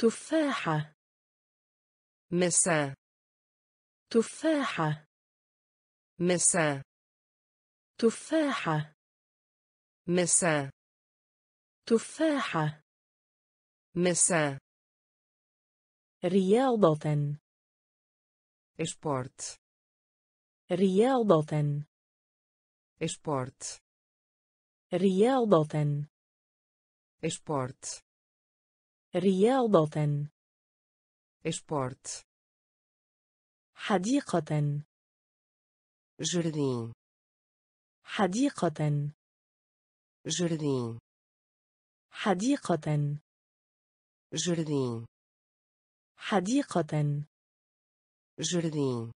تفاحة. مساء. تفاحة. مساء. تفاحة. مساء. تفاحة. مساء. رياضة. إشبورت رياضة. إشبورت رياضة. إشبورت رياضة. اسبورت حديقة. جردين حديقة. جردين حديقة. جردين حديقة. جردين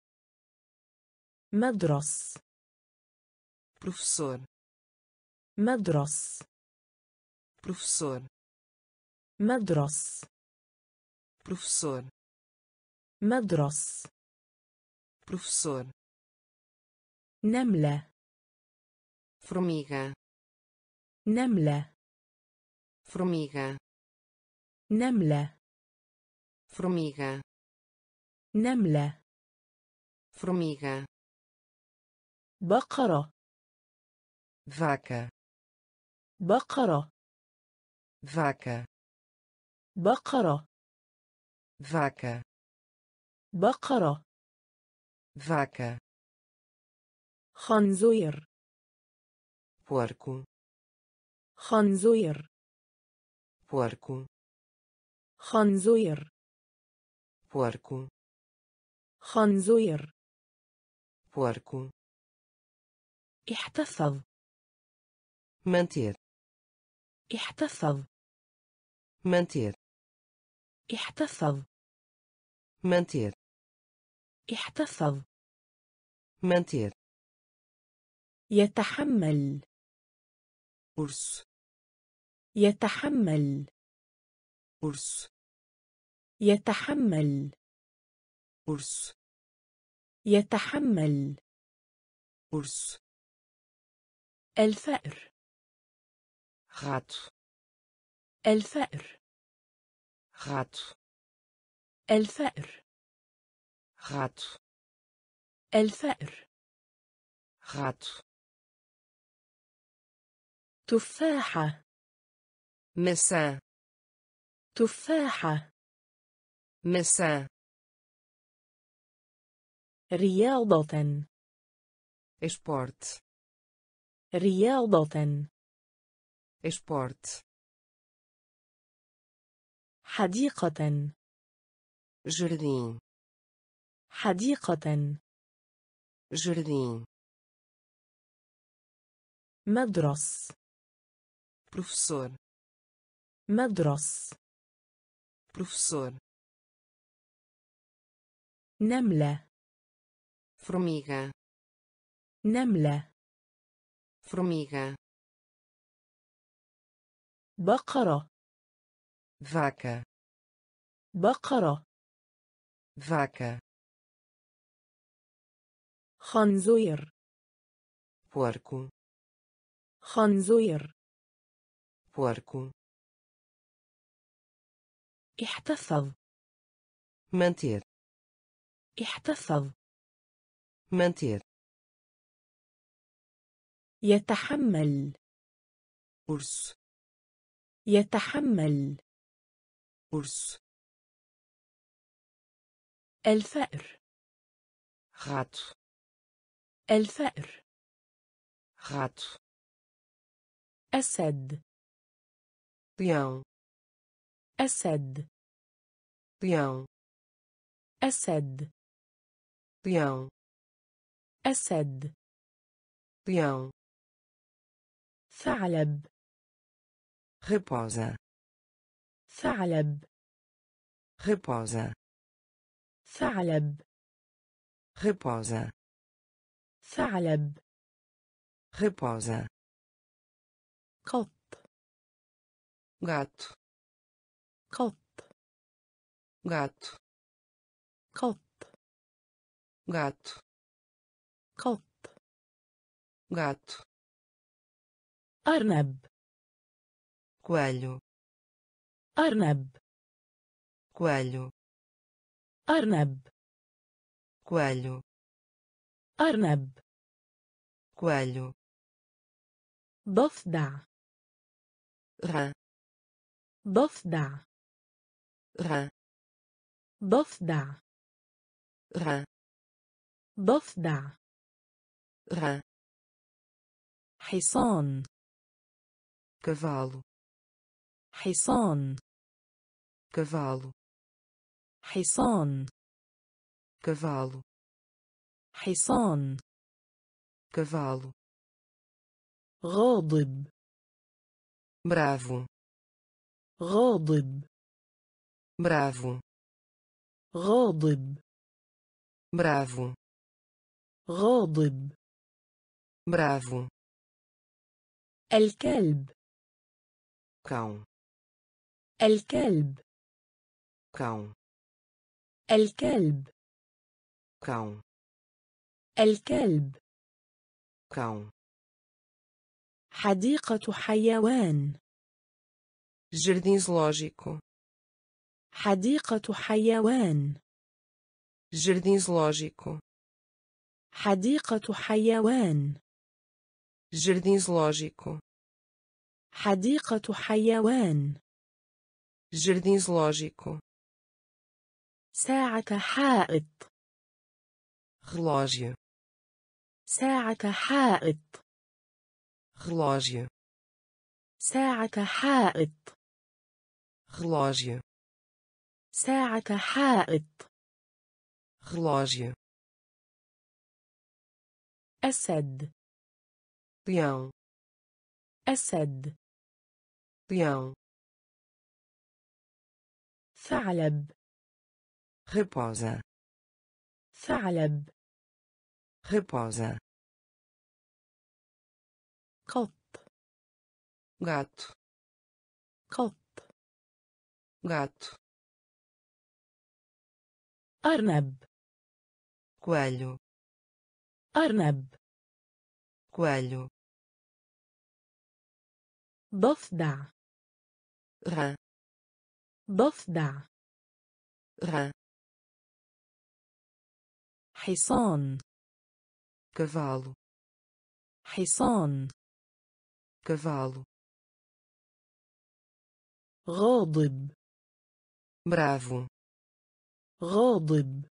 مدرس. Professor. مدرس. Professor. مدرس professor مدرس professor نملة formiga نملة formiga نملة formiga نملة formiga بقرة vaca بقرة vaca بقرة فاكا بقرة فاكا خنزير بوركو خنزير بوركو خنزير porco خنزير. porco احتفظ. manter احتفظ. manter احتفظ. manter احتفظ. manter يتحمل. urso يتحمل. urso يتحمل. urso يتحمل. urso الفأر. rato الفأر. rato الفأر rato الفأر rato تفاحة مساء تفاحة مساء رياضة esporte رياضة esporte حديقة. جردين. حديقة. جردين. مدرس. بروفيسور. مدرس. بروفيسور. نملة. فرميغا نملة. فرميغا بقرة. Vaca. بقرة. Vaca. خنزير. Porco. خنزير. Porco. احتفظ. Manter. احتفظ. Manter. يتحمل. Urso. يتحمل. urso. الفأر. rato الفأر. rato أسد. بيان أسد. بيان أسد. بيان أسد. بيان ثعلب. ريبوزا ثعلب. repousa ثعلب repousa ثعلب repousa قط gato قط gato قط gato قط gato أرنب coelho أرنب Coelho أرنب coelho أرنب coelho ضفدع rã ضفدع rã ضفدع rã ضفدع rã حصان cavalo حصان cavalo حصان cavalo حصان cavalo غاضب bravo غاضب bravo غاضب bravo غاضب bravo الكلب cão الكلب cão الكلب. كاو الكلب. cão حديقة حيوان. jardim zoológico حديقة حيوان. jardim zoológico حديقة حيوان. jardim zoológico حديقة حيوان. jardim zoológico ساعة حائط. Relógio. ساعة حائط. Relógio. ساعة حائط. Relógio. ساعة حائط. Relógio. أسد. Leão أسد. Leão ثعلب. repousa ثعلب repousa قط gato قط gato أرنب coelho أرنب coelho ضفدع rã ضفدع rã حصان. Cavalo. حصان. Cavalo. غاضب. Bravo. غاضب.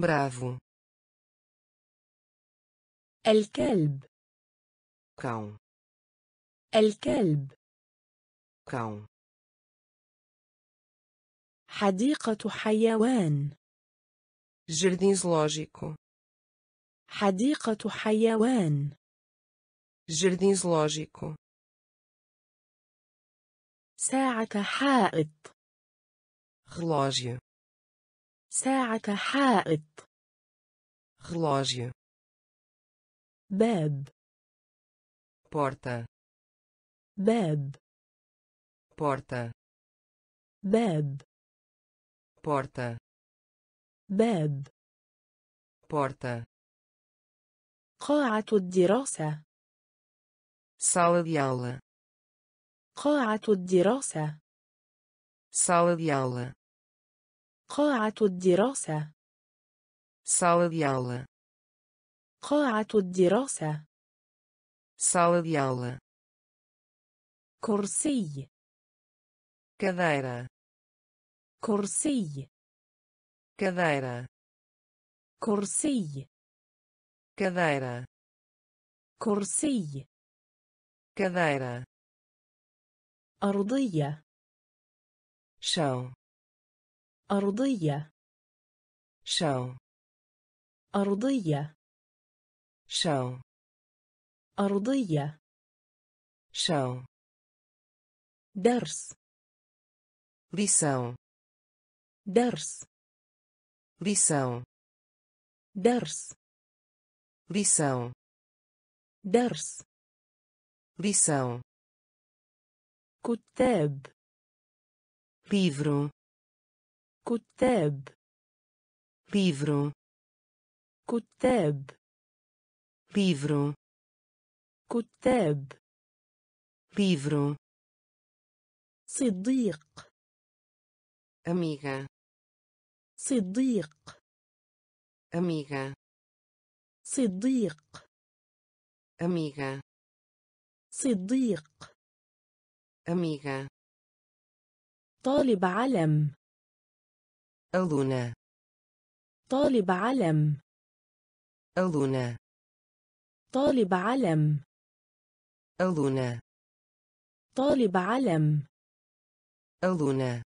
Bravo. الكلب. Cão. الكلب. Cão. حديقة حيوان. jardim zoológico حديقة حيوان jardim zoológico ساعة حائط relógio ساعة حائط relógio باب porta باب porta باب porta باب. porta قاعة الدراسة. sala de aula قاعة الدراسة. sala de aula قاعة الدراسة. sala de aula قاعة الدراسة. sala de aula كرسي. cadeira كرسي. cadeira كرسي cadeira كرسي cadeira أرضية chão أرضية chão أرضية chão أرضية chão درس lição درس lição درس lição درس lição كتاب livro كتاب livro كتاب livro كتاب livro صديق amiga صديق. amiga صديق. amiga صديق. amiga طالب علم. aluna طالب علم. aluna طالب علم. aluna طالب علم. aluna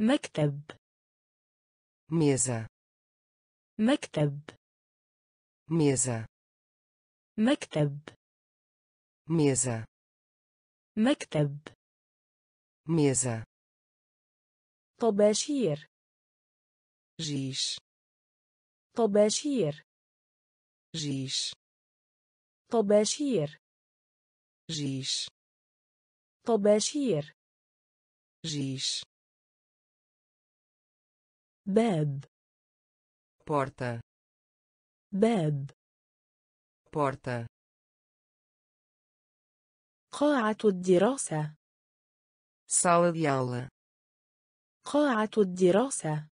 مكتب. Mesa. مكتب. Mesa. مكتب. Mesa. مكتب. Mesa. طباشير. Giz. طباشير. Giz. طباشير. Giz. طباشير. Giz. باب porta باب porta قاعة الدراسة sala de aula قاعة الدراسة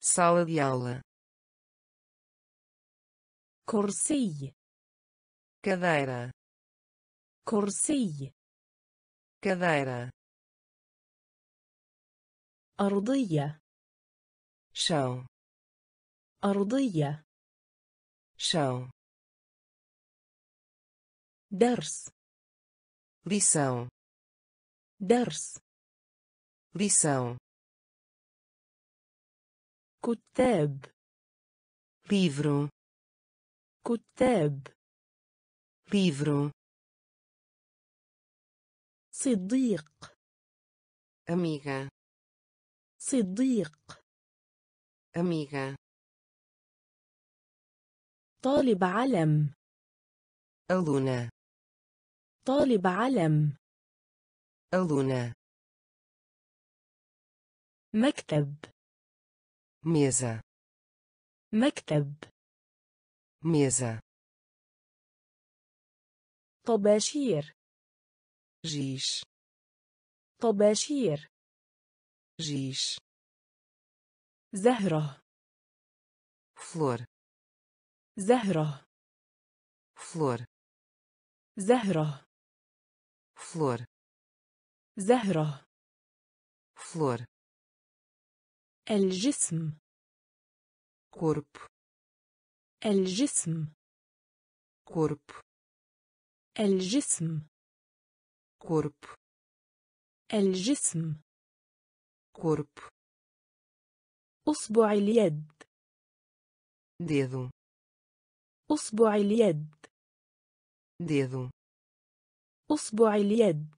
sala de aula كرسي cadeira كرسي cadeira أرضية chão أرضية chão درس lição درس lição كتاب livro كتاب livro صديق amiga صديق amiga. طالب علم. Aluna. طالب علم. Aluna. مكتب. mesa مكتب. mesa طباشير. giz طباشير. giz زهرة. flor زهرة. flor زهرة. flor زهرة. flor الجسم. corpo الجسم. corpo الجسم. corpo الجسم. corpo أصبع اليد. Dedo. أصبع اليد. Dedo. أصبع اليد.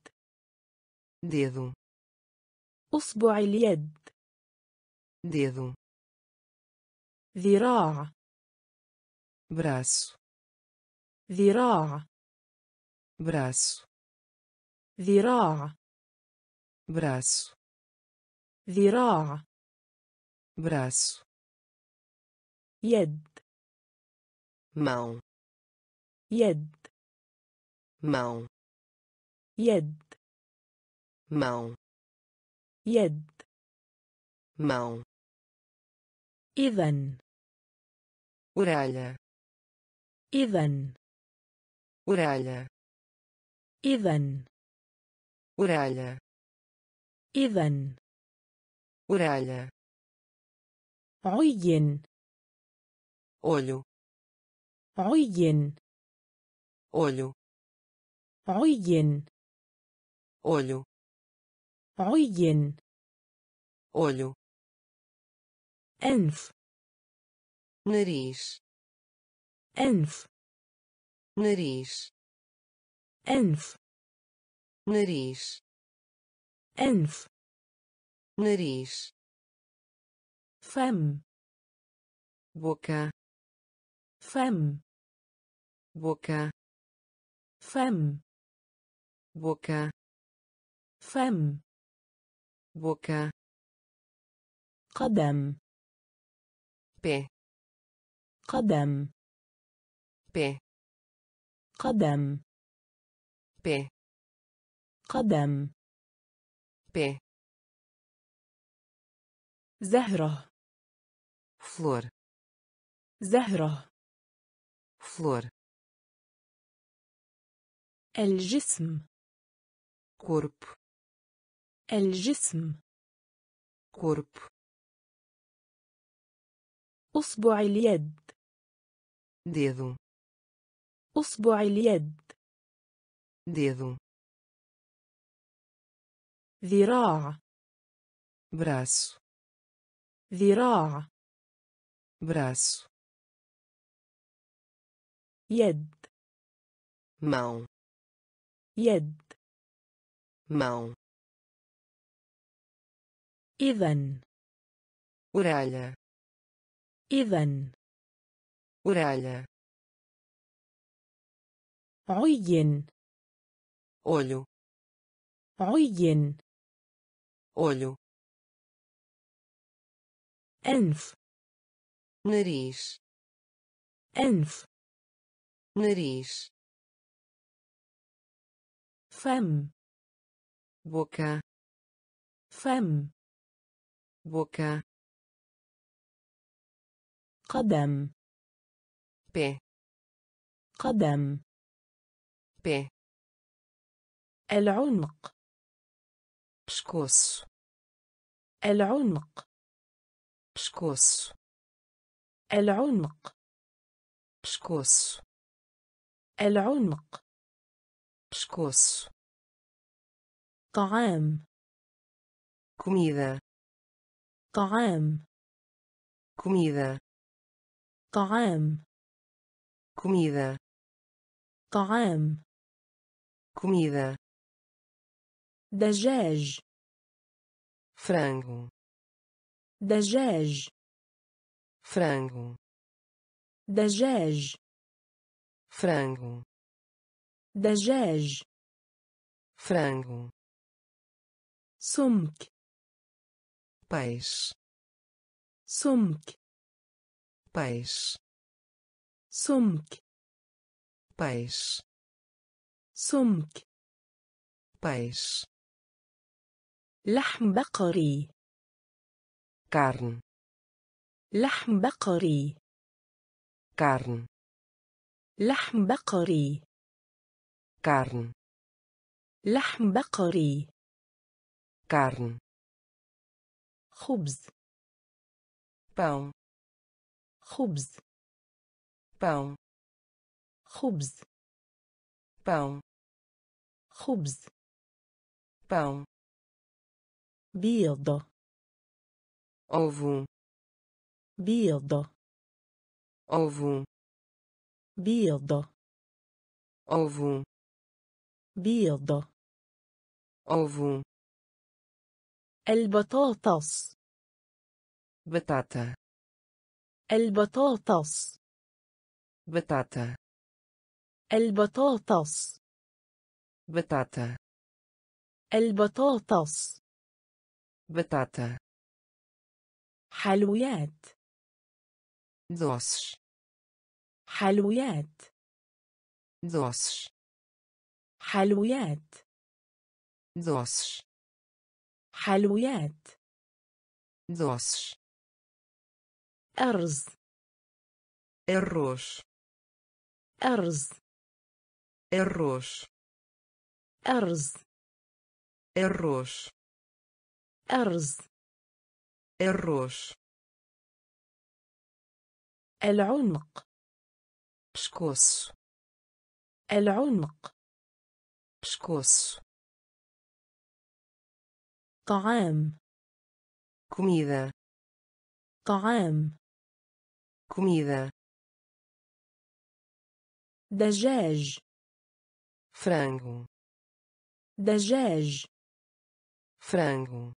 Dedo. أصبع اليد. Dedo. ذراع. Braço. ذراع. Braço. ذراع. Braço. ذراع. braço يد mão يد mão يد mão يد mão إذن orelha إذن orelha إذن orelha إذن orelha عين. اولو عين. اولو عين. اولو عين. اولو أنف. نريش أنف. نريش أنف. نريش أنف. نريش فم. boca فم. boca فم. boca فم. boca قدم. pé قدم. pé قدم. pé قدم. pé زهرة. Flor. زهرة. Flor. الجسم. Corpo. الجسم. Corpo. أصبع اليد. Dedo. أصبع اليد. Dedo. ذراع. Braço. ذراع. Braço يد mão يد mão إذن orelha إذن orelha عين olho عين olho أنف نريش أنف نريش فم boca. فم boca. قدم ب قدم ب العنق بشكوس العنق بشكوس العنق. بشكوس العنق. بشكوس طعام. كوميدا طعام. كوميدا طعام. كوميدا طعام. كوميدا دجاج. فرانغو دجاج. frango دجاج frango دجاج frango سمك peixe سمك peixe سمك peixe سمك peixe لحم بقري carne لحم بقري. carne لحم بقري. carne لحم بقري. carne خبز. pão خبز. pão خبز. pão خبز. pão بيض ovo. بيض. Ovo. بيض. Ovo. بيض. Ovo. البطاطس. Batata. البطاطس. Batata. البطاطس. Batata. البطاطس. Batata. حلويات. دوسش حلويات. دوسش حلويات. دوسش حلويات. دوسش أرز. الروش أرز. الروش أرز. الروش أرز. الروش العنق. pescoço العنق. pescoço طعام. comida طعام. comida دجاج. frango دجاج. frango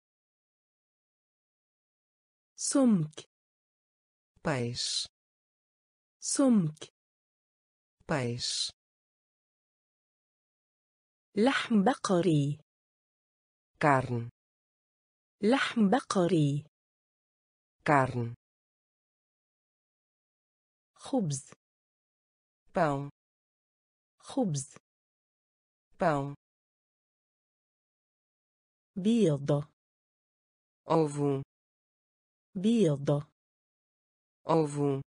سمك. بيش سمك. peixe لحم بقري. carne لحم بقري. carne خبز. pão خبز. pão بيض. ovo بيض. ovo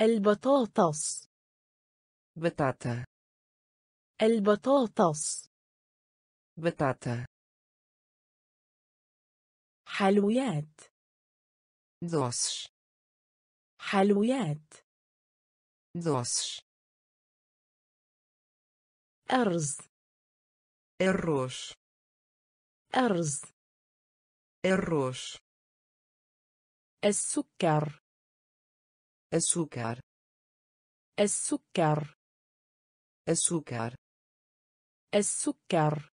البطاطس. batata البطاطس. batata حلويات. doces حلويات. doces أرز. arroz أرز. arroz السكر. Açúcar السكر açúcar السكر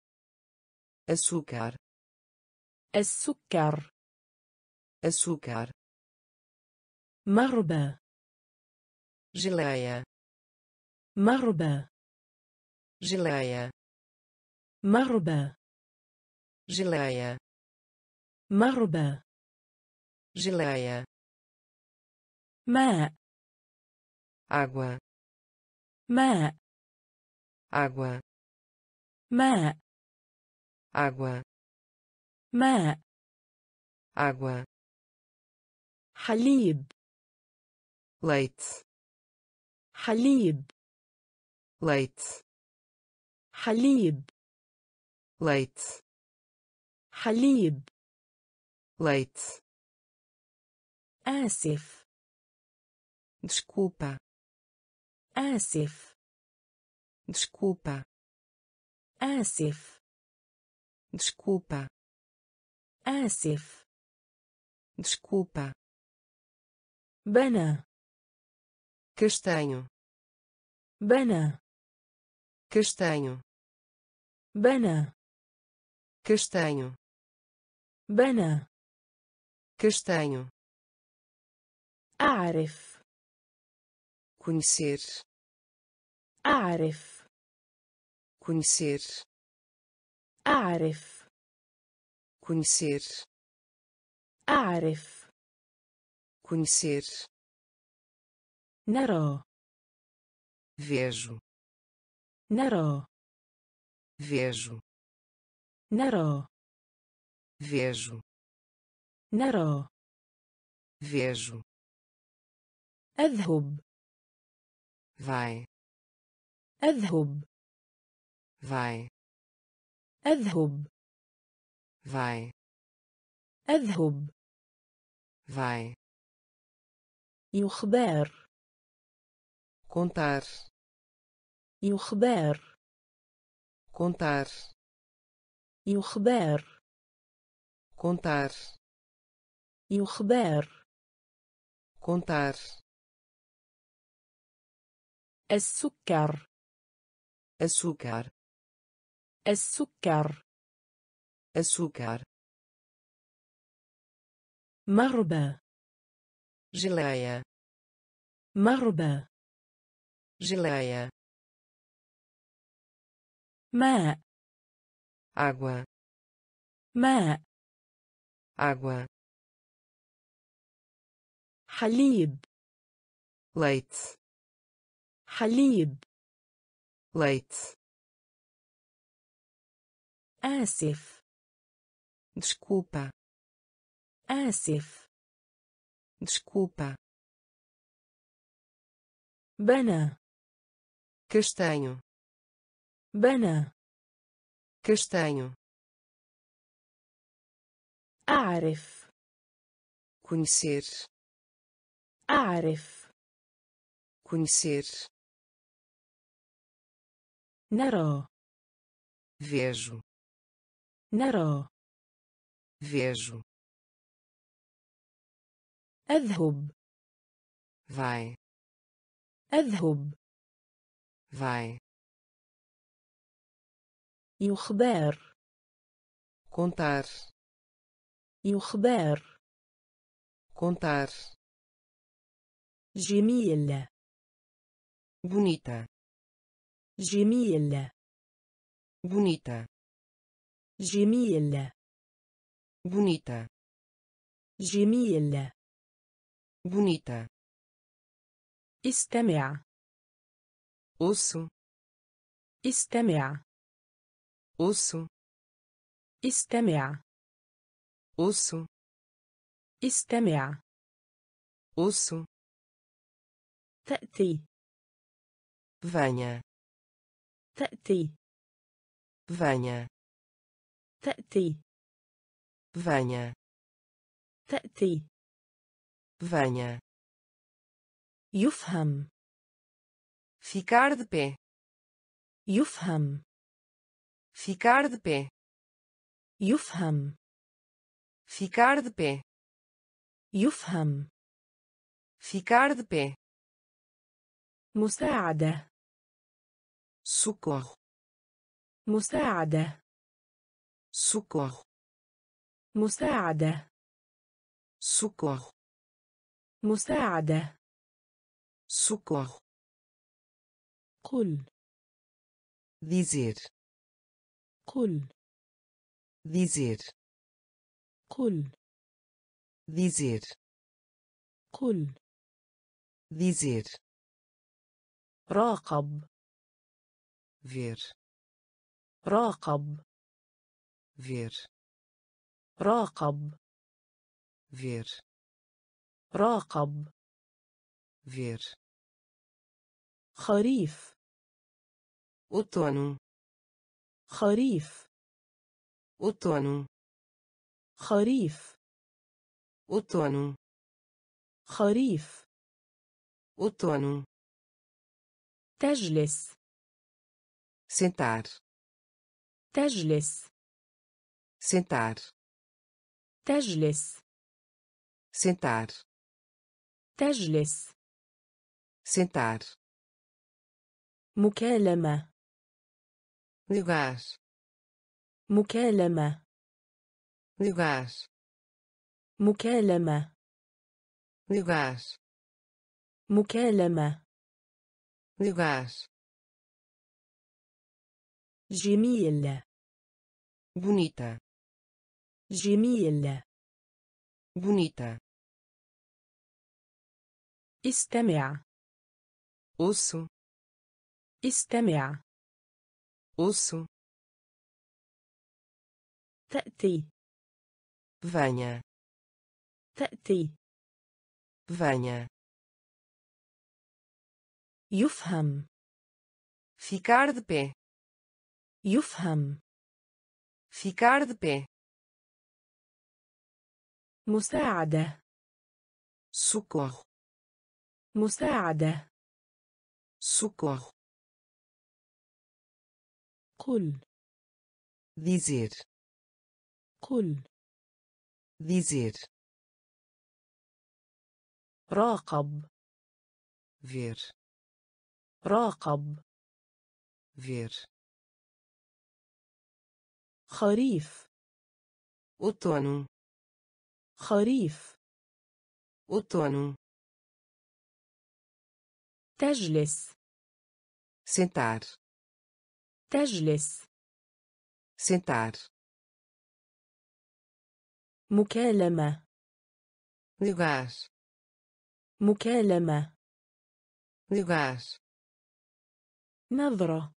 açúcar السكر açúcar مربى geleia مربى geleia مربى geleia مربى geleia ماء água ماء água ماء água ماء água حليب leite حليب leite حليب leite حليب leite آسف desculpa آسف desculpa آسف desculpa آسف desculpa بنى castanho بنى castanho بنى castanho بنى castanho أعرف conhecer أعرف conhecer أعرف conhecer أعرف conhecer نرى vejo نرى vejo نرى vejo نرى vejo أذهب vai أذهب vai أذهب vai أذهب vai يخبر contar يخبر contar يخبر contar يخبر contar السكر açúcar السكر açúcar مربى geleia مربى geleia ماء água ماء água حليب leite حليب leite آسف desculpa آسف desculpa بنى castanho بنى castanho أعرف conhecer أعرف conhecer نرى vejo نرى vejo أذهب vai أذهب vai يخبر contar يخبر contar جميل bonita جميل bonita جميل bonita جميل bonita استمع ouço استمع ouço استمع osso استمع osso تأتي venha تأتي venha تأتي venha تأتي venha يفهم ficar de pé يفهم ficar de pé يفهم ficar de pé يفهم ficar de pé مساعدة سكر. مساعدة. socorro. مساعدة. socorro. مساعدة. socorro. قل. dizer قل. dizer قل. dizer قل. dizer راقب. Ver راقب ver راقب ver راقب ver خريف outono خريف outono خريف outono خريف outono تجلس sentar تجلس sentar تجلس sentar تجلس sentar مكالمة ligar مكالمة ligar مكالمة ligar مكالمة ligar جميل bonita جميل bonita استمع osso استمع osso تأتي venha تأتي venha يفهم ficar de pé يفهم ficar de pé مساعدة socorro مساعدة socorro قل dizer قل dizer راقب ver راقب ver خريف. أوتونو خريف. أوتونو تجلس. sentar. تجلس. sentar. مكالمة. ligar مكالمة. ligar نظرة.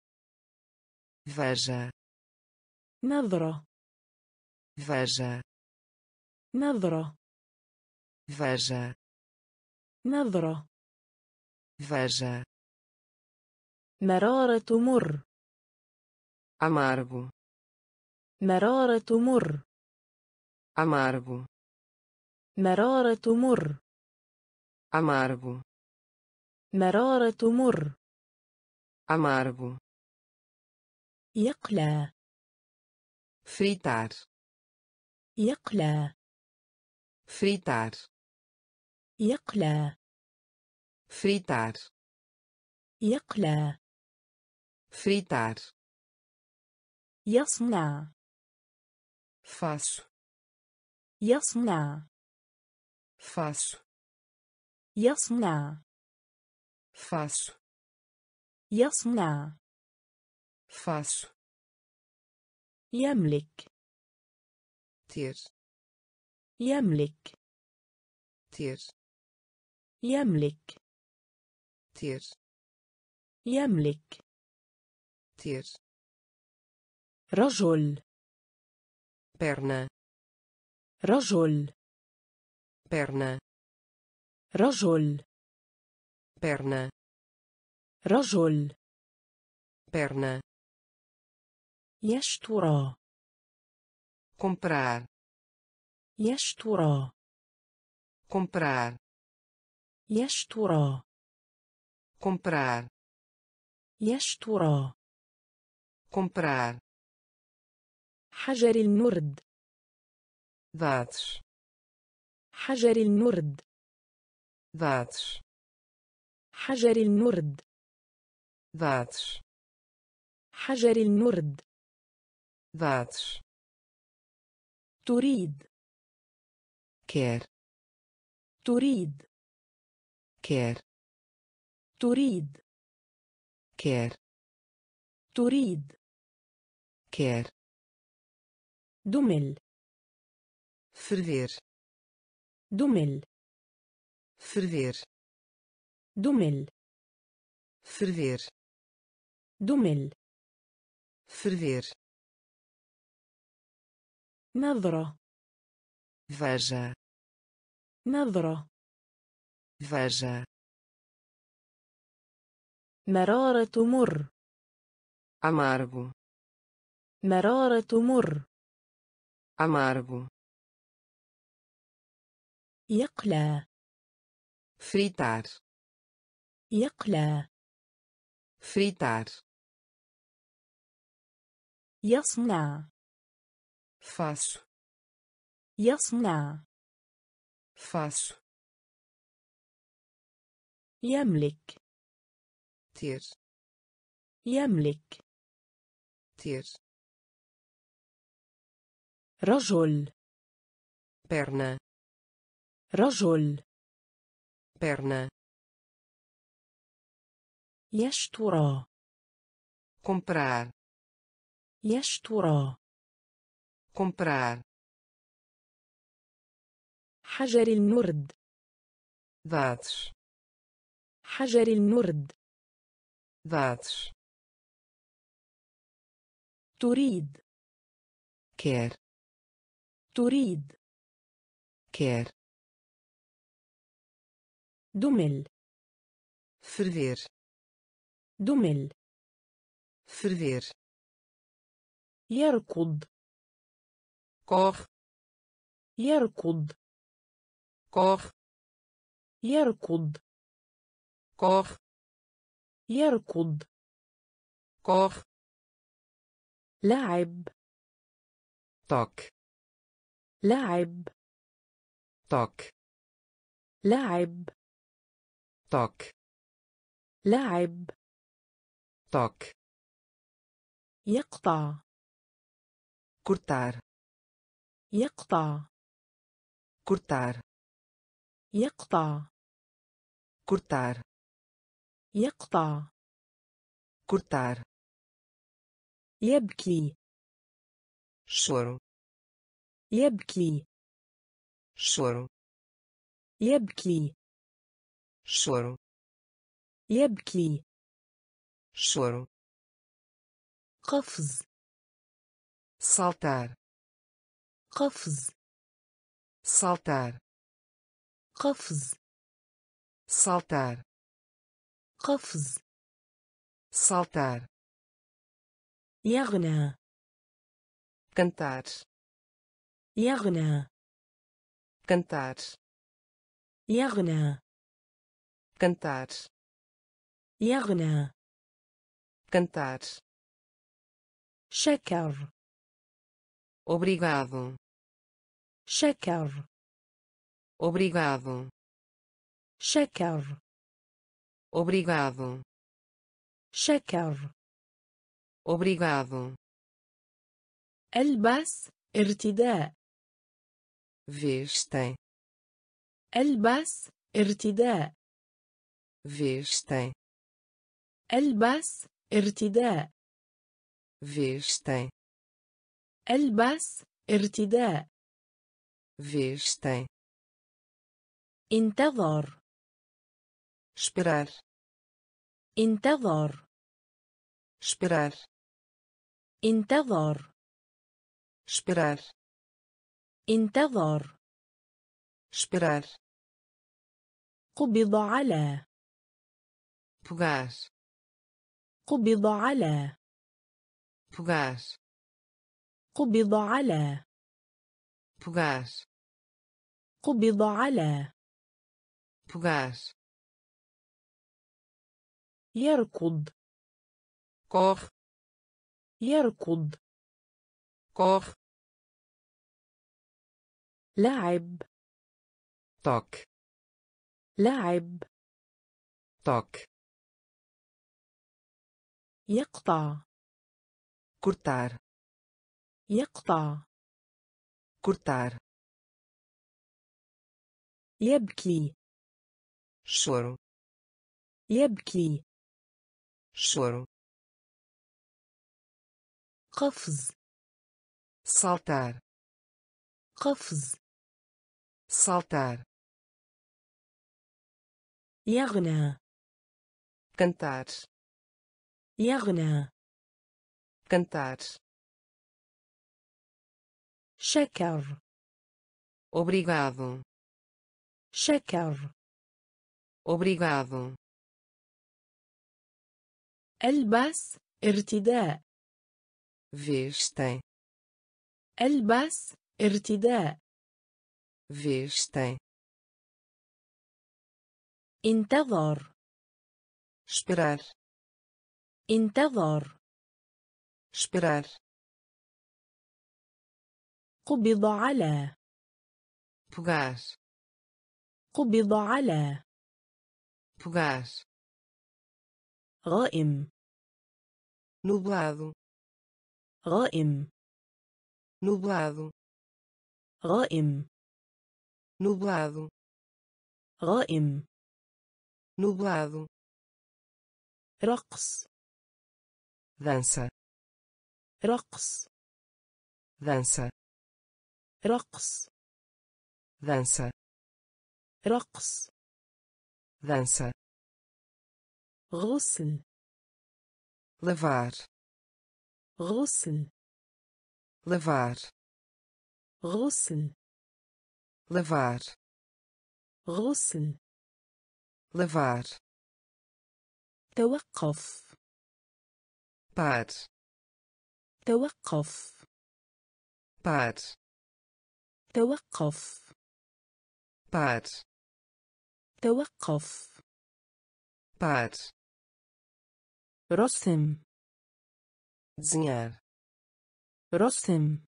فجأة نظرة. Veja. نظرة. Veja. نظرة. Veja. مرارة مر amargo. مرارة مر amargo. مرارة مر amargo. مرارة مر amargo. يقلى fritar يقلى fritar يقلى fritar يقلى fritar يصنع faço يصنع faço يصنع faço يصنع faço يملك. تير. يملك. تير. يملك. تير. يملك. تير. رجل. بيرنا. رجل. بيرنا. رجل. بيرنا. رجل. بيرنا. يشترى. Comprar. يشترى. Comprar. يشترى. Comprar. يشترى. Comprar. حجر النرد dados. حجر النرد dados. حجر النرد dados. حجر النرد dados تريد quer تريد quer تريد quer تريد quer دمل ferver دمل ferver دمل ferver دمل ferver نظرة. Veja. نظرة. Veja. مرارة مر amargo. مرارة مر amargo. يقلى. Fritar. يقلى. Fritar. يصنع. faço يصنع faço يملك ter يملك ter رجل perna رجل perna يشترى comprar يشترى comprar حجر النرد dados حجر النرد dados تريد quer تريد quer دمل ferver دمل ferver يركض correr يركض correr يركض correr يركض correr لاعب tocar لاعب tocar لاعب توك لاعب توك يقطع كورتار. يقطع cortar يقطع cortar يقطع cortar يبكي choro يبكي choro يبكي choro يبكي choro قفز saltar قفز saltar قفز saltar قفز saltar يغنى cantar يغنى cantar يغنى cantar يغنى cantar شكر obrigado شكر obrigado شكر obrigado شكر obrigado البس ارتداء vestem البس ارتداء vestem البس ارتداء vestem البس ارتداء vestem انتظر esperar انتظر esperar انتظر esperar انتظر esperar قبض على pegar قبض على pegar قبض على pegar قبض على. بغار يركض. كور. يركض. كور. لاعب. توك. لاعب. توك. يقطع. كورتار. يقطع. كورتار. يبكي choro يبكي choro قفز saltar قفز saltar يغنى cantar يغنى cantar شكر obrigado شكر obrigado البس ارتداء vestem البس ارتداء vestem انتظر esperar انتظر esperar قبض على pegar قبض على pegar غائم nublado غائم nublado غائم nublado غائم nublado رقص dança رقص dança رقص dança رقص dança غسل lavar غسل lavar غسل lavar غسل lavar توقف par توقف par توقف بار توقف. بار رسم. زنار رسم.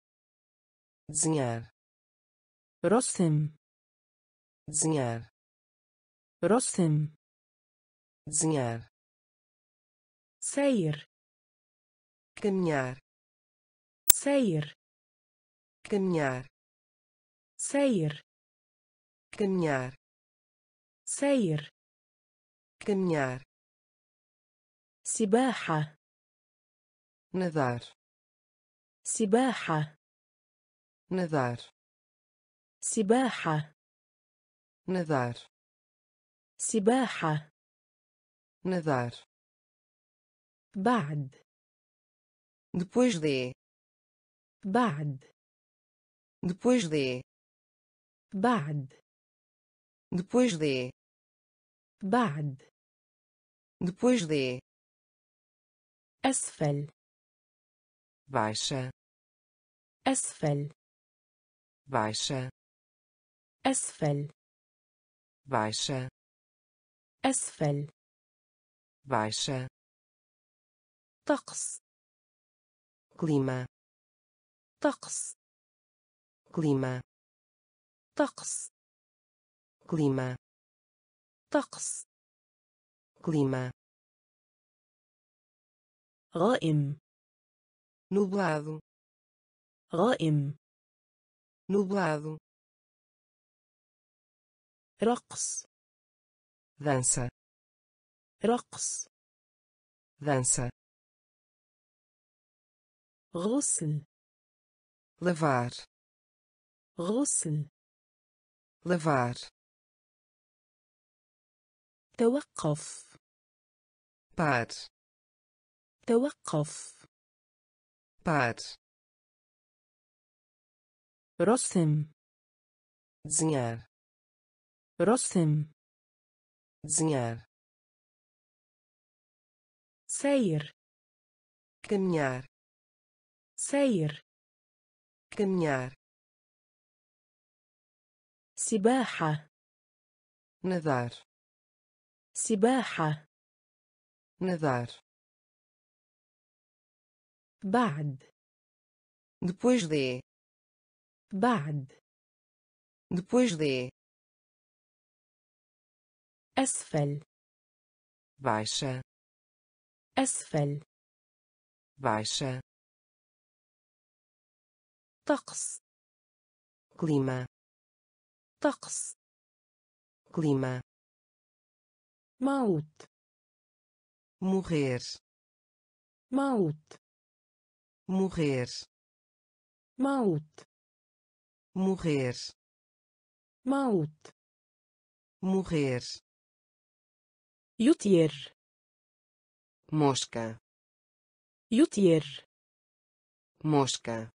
زنار رسم. زنار رسم. زنار سير. كمنار سير. كمنار سير. Caminhar سير caminhar سباحة nadar سباحة nadar سباحة nadar سباحة nadar بعد depois de بعد depois de بعد depois de بعد depois de أسفل baixa أسفل baixa أسفل baixa أسفل baixa طقس clima طقس clima طقس clima طقس clima غائم nublado غائم nublado رقص dança رقص dança غسل lavar غسل lavar توقف. بات توقف. بات رسم. زنيار. رسم. زنيار. سير. كمنار سير. كمنار سباحة. نظار. سباحة nadar بعد depois de بعد depois de أسفل baixa أسفل baixa طقس clima طقس clima Maut. Morrer. Maut. Morrer. Maut. Morrer. Maut. Morrer. Yutier. Mosca. Yutier. Mosca.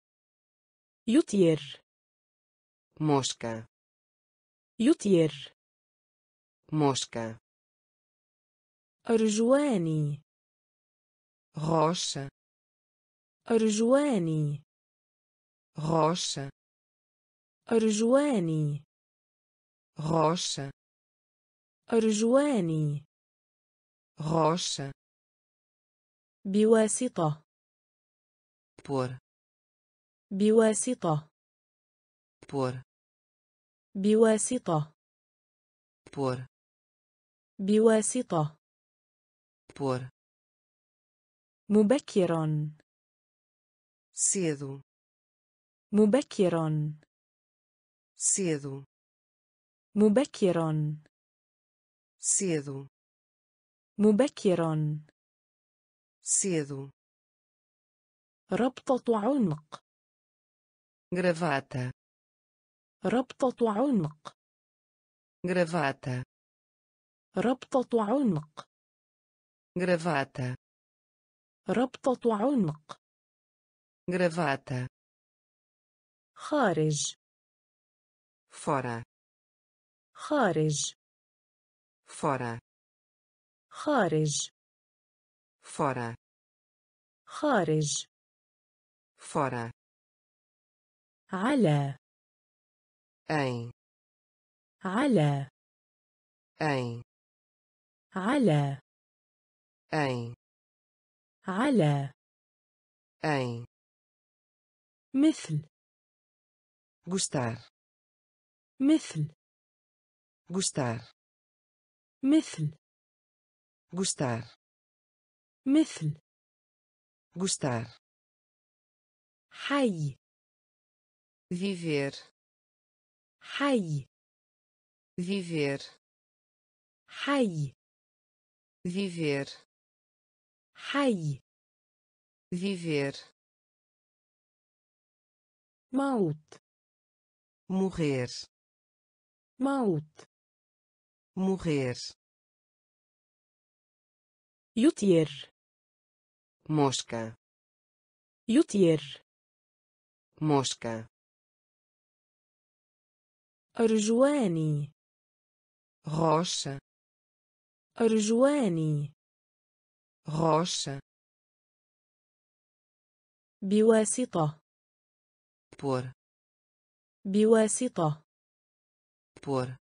Yutier. Mosca. Yutier. Mosca. أرجواني. Rocha. أرجواني. Rocha. أرجواني. Rocha. أرجواني. Rocha. بواسطة. Por. بواسطة. Por. بواسطة. Por. بواسطة. Por مبكرا. Cedo. مبكرا. Cedo. مبكرا. Cedo. مبكرا. Cedo. ربطة عنق. Gravata. ربطة عنق. Gravata. ربطة عنق. غرافاتا ربطة عنق. غرافاتا خارج. فورا خارج. فورا خارج. فورا خارج. فورا على. أي على. أي على. Em على em مثل gostar مثل gostar مثل gostar مثل gostar حي viver حي viver حي viver حي viver موت morrer موت morrer يطير mosca يطير mosca أرجواني rocha أرجواني rocha. بواسطة. Por. بواسطة. Por.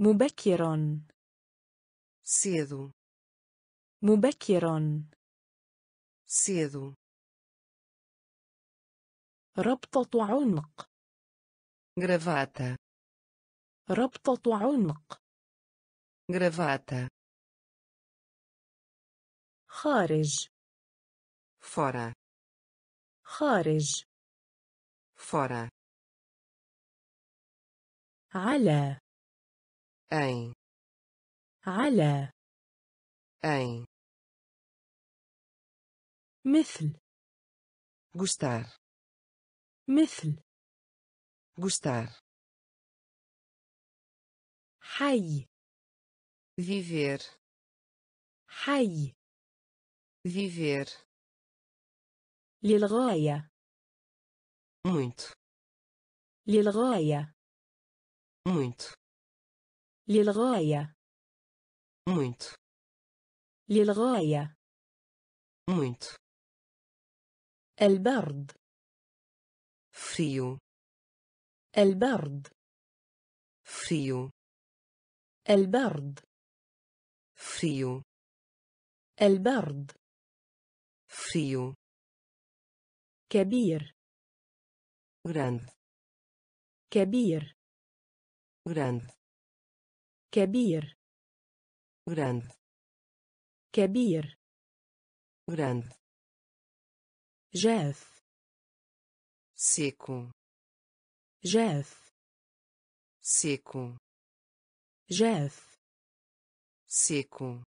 مبكرا. Cedo. مبكرا. Cedo. ربطة عنق. Gravata. ربطة عنق. Gravata. خارج fora خارج fora على em على em مثل gostar مثل gostar حي viver حي viver. للغاية muito. للغاية muito. للغاية muito. للغاية muito. البرد frio. البرد frio. البرد frio. البرد frio كبير grande كبير grande كبير grande كبير grande جاف seco جاف seco جاف seco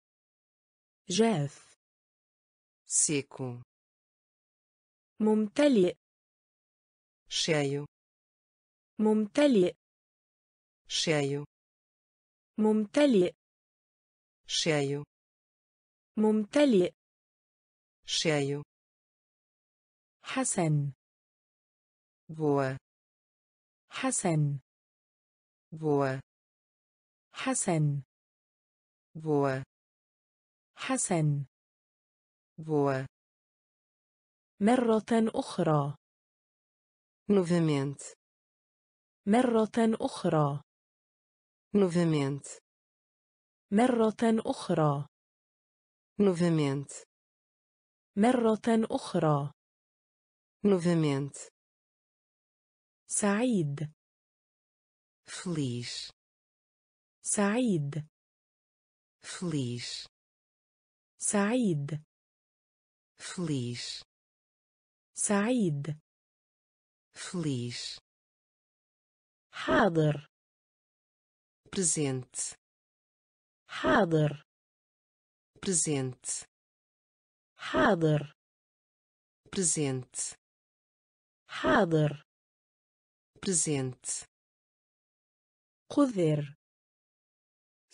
جاف Seco ممتلئ cheio ممتلئ cheio ممتلئ cheio ممتلئ cheio حسن boa حسن boa حسن boa حسن بوا مرة أخرى. نوفامنت مرة أخرى. novamente مرة أخرى. novamente مرة أخرى. novamente سعيد. feliz سعيد. feliz سعيد. feliz سعيد feliz حاضر presente حاضر presente حاضر presente حاضر presente قذر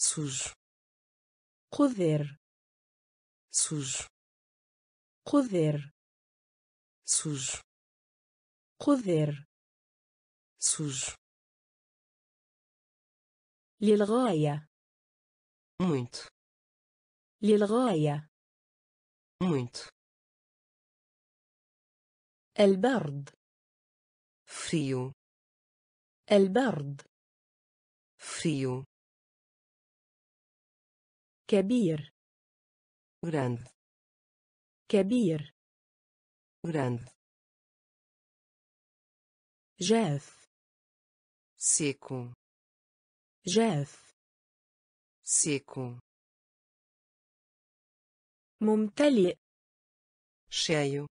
sujo قذر sujo قذر sujo. قذر sujo. للغاية muito. للغاية muito. البرد frio. البرد frio. كبير grande. كبير grande جاف seco جاف seco ممتلئ cheio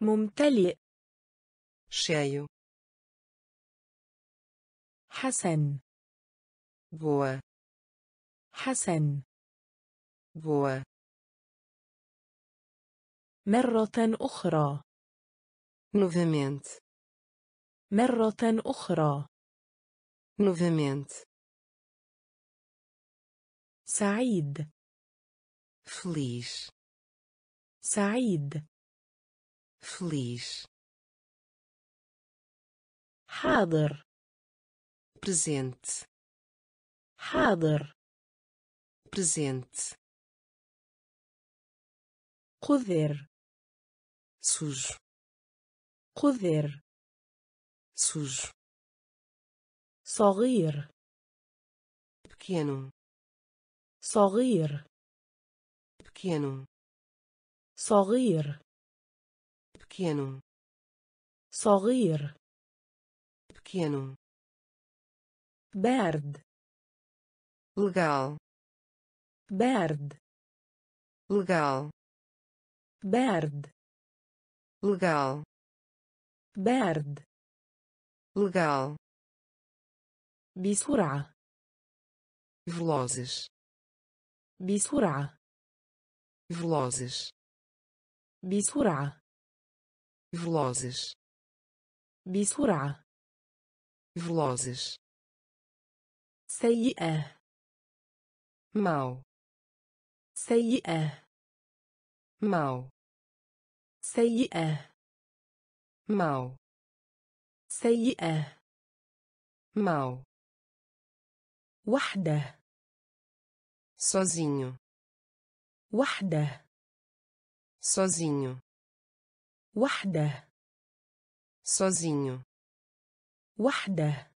ممتلئ cheio حسن boa حسن boa مرة أخرى novamente مرة أخرى novamente سعيد feliz سعيد feliz حاضر presente حاضر presente قذر sujo قذر sujo صغير pequeno صغير pequeno صغير pequeno صغير pequeno بارد legal بارد legal بارد legal بارد legal بسرعة velozes بسرعة velozes بسرعة velozes بسرعة velozes سيئة mau سيئة mau سيئة mau سيئة mau وحده sozinho وحده sozinho وحده sozinho وحده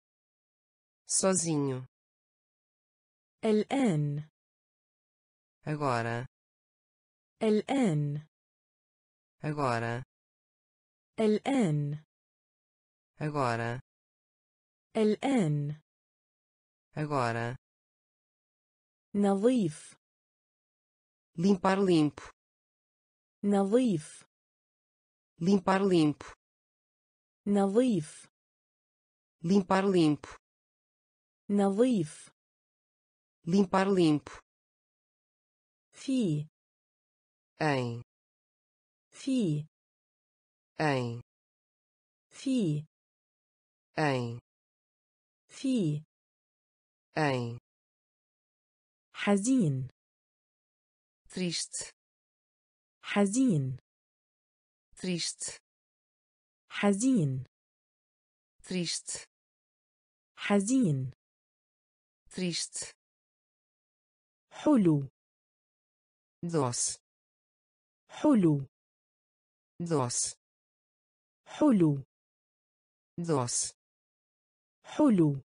sozinho الآن agora الآن agora الآن agora الآن agora نظيف limpar limpo نظيف limpar limpo نظيف limpar limpo نظيف limpar limpo في em في. أي في. أي في. أي حزين. triste. حزين. triste. حزين. triste. حزين. triste. حلو. دوس. حلو. Doce حلو doce حلو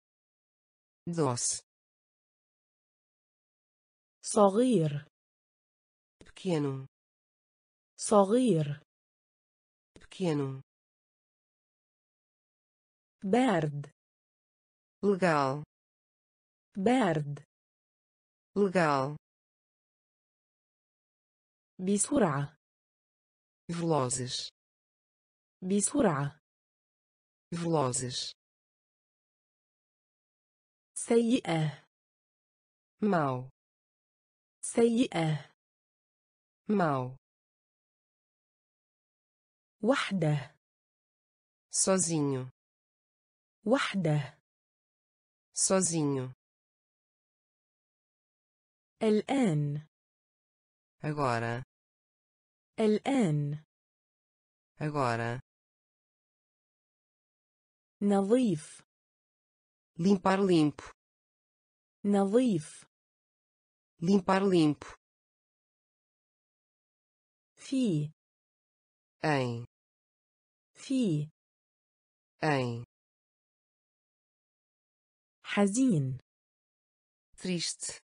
doce صغير pequeno صغير pequeno بارد legal بارد legal بسرعة velozes بسرعة velozes سيئة mau سيئة mau وحده sozinho وحده sozinho الآن agora الآن agora نظيف limpar limpo نظيف limpar limpo في em في em حزين triste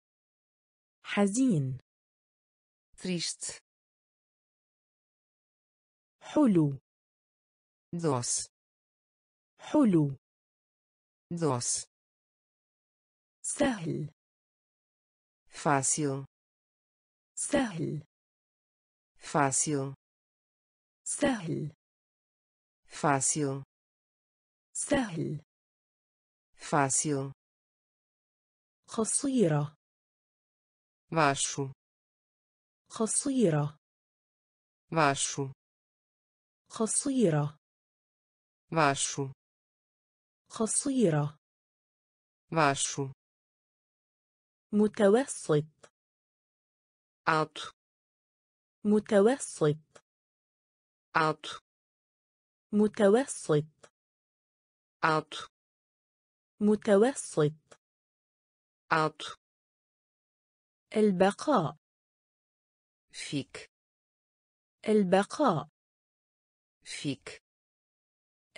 حزين triste حلو. دوس حلو. دوس سهل. fácil سهل. fácil سهل. fácil سهل. fácil قصيرة baixo قصيرة baixo قصيرة baixo قصيرة baixo متوسط. Alto متوسط. Alto متوسط. Alto متوسط. Alto البقاء. Fique البقاء. فيك.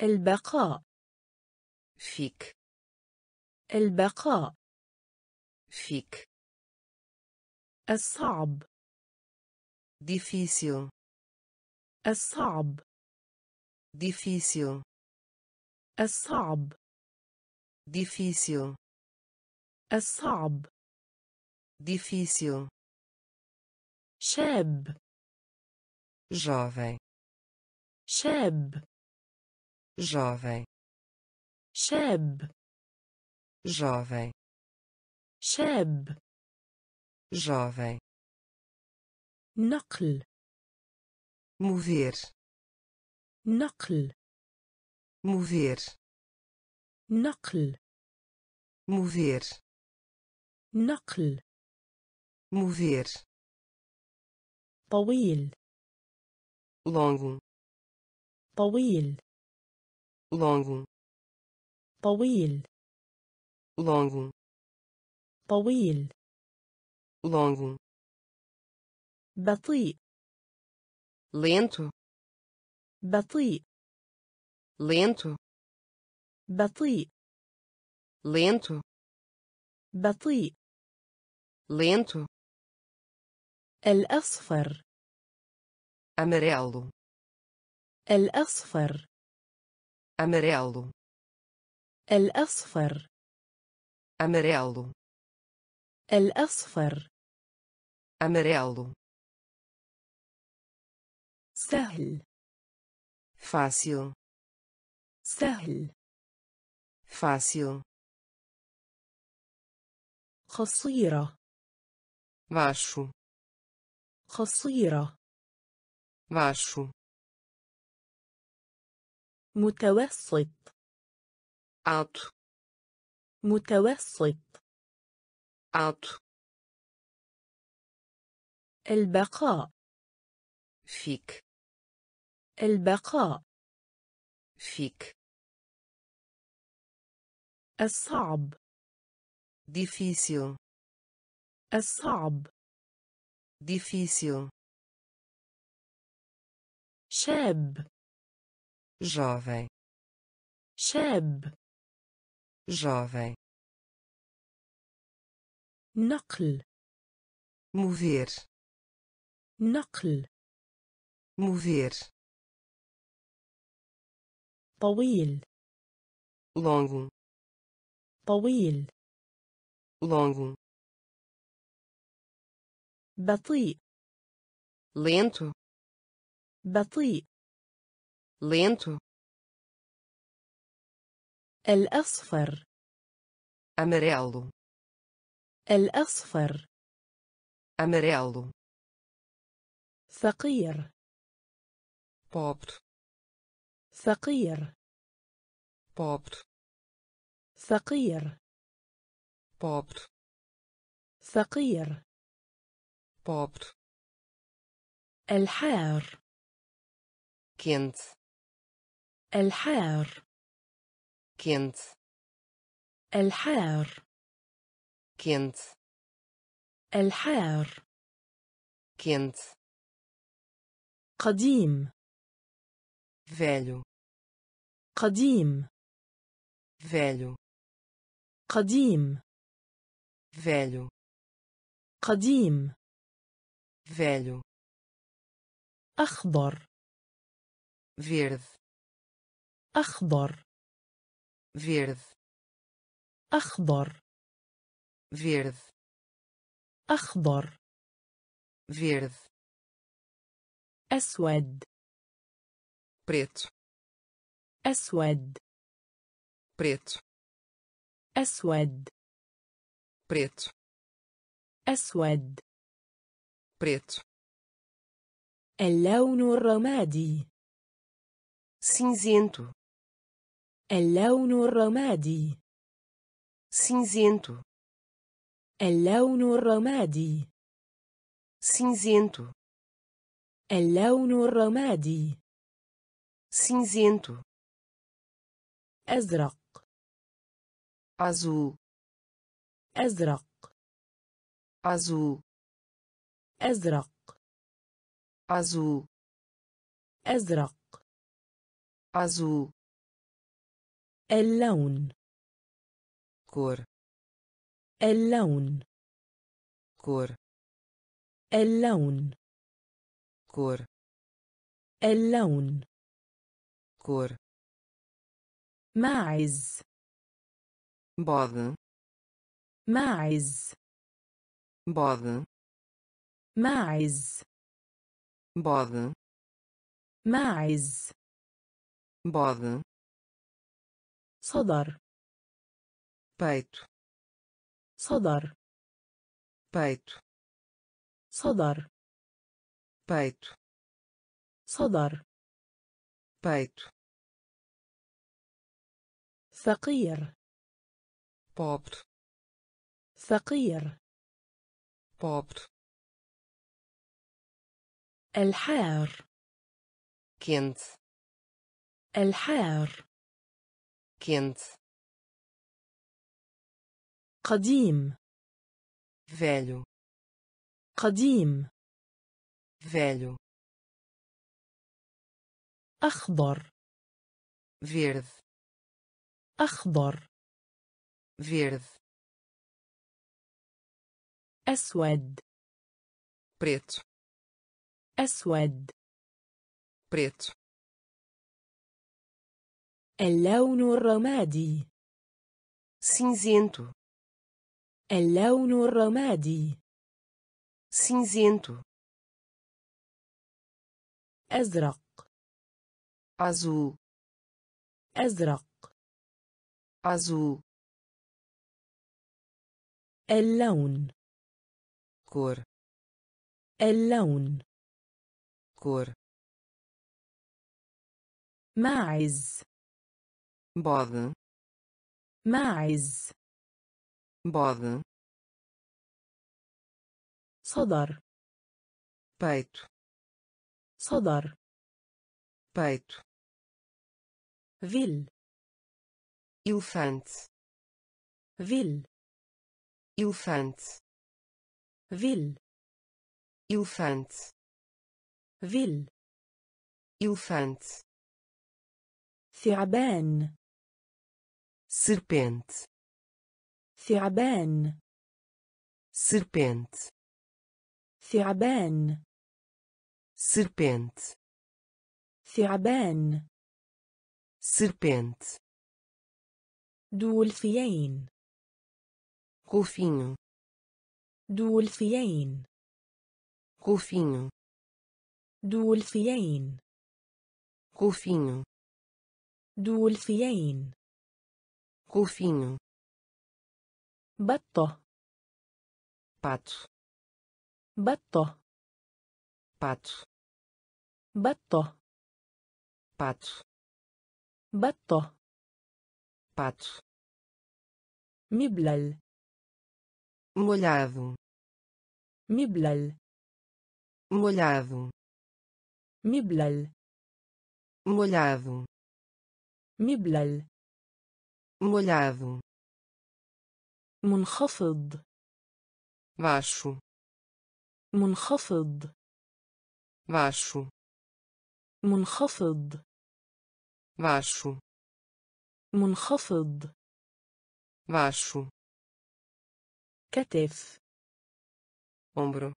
البقاء. fique. البقاء. fique. الصعب. difícil. الصعب. difícil. الصعب. difícil. الصعب. difícil. شاب. jovem شاب jovem شاب jovem شاب jovem نقل mover نقل mover نقل mover نقل mover طويل longo طويل longo طويل longo طويل longo بطيء lento بطيء lento بطيء lento بطيء lento الأصفر amarelo الأصفر amarelo الأصفر amarelo الأصفر amarelo سهل fácil سهل fácil قصيرة baixo قصيرة baixo متوسط. alto متوسط. alto البقاء. fique البقاء. fique الصعب. difícil الصعب. difícil شاب. Jovem شاب jovem نقل mover نقل mover طويل longo طويل longo بطيء lento بطيء lento الأصفر amarelo الأصفر amarelo فقير pobre فقير pobre فقير pobre فقير pobre الحار quente الحار. كنت. الحار. كنت. الحار. كنت. قديم. فالو قديم. فالو قديم. فالو قديم. فالو أخضر. verde أخضر. verde أخضر. verde أخضر. verde أسود. Preto. أسود. Preto. أسود. Preto. أسود. Preto. اللون الرمادي. Cinzento. اللون الرمادي. Cinzento. اللون الرمادي. Cinzento. اللون الرمادي. Cinzento. أزرق. Azul. أزرق. Azul. أزرق. Azul. أزرق. Azul. اللون. cor اللون. cor اللون. cor اللون. cor ماعز. bode ماعز. bode ماعز. bode ماعز. bode صدر peito صدر peito صدر peito صدر peito فقير pobre فقير pobre الحار quente الحار quente قديم velho قديم velho أخضر verde أخضر verde أسود preto أسود preto اللون الرمادي. Cinzento. اللون الرمادي. Cinzento. أزرق. Azul. أزرق. Azul. اللون. Cor. اللون. Cor. ماعز. Bode ماعز bode صدر peito صدر peito فيل elefante فيل elefante فيل elefante فيل elefante ثعبان serpente ثعبان serpente ثعبان serpente ثعبان serpente دولفيين golfinho دولفيين golfinho دولفيين golfinho دولفيين golfinho. Bató. Pato. Bató. Pato. Bató. Pato. Bató. Pato. Miblal molhado. Miblal molhado. Miblal molhado. Miblal molhado منخفض baixo منخفض baixo منخفض baixo منخفض baixo كتف ombro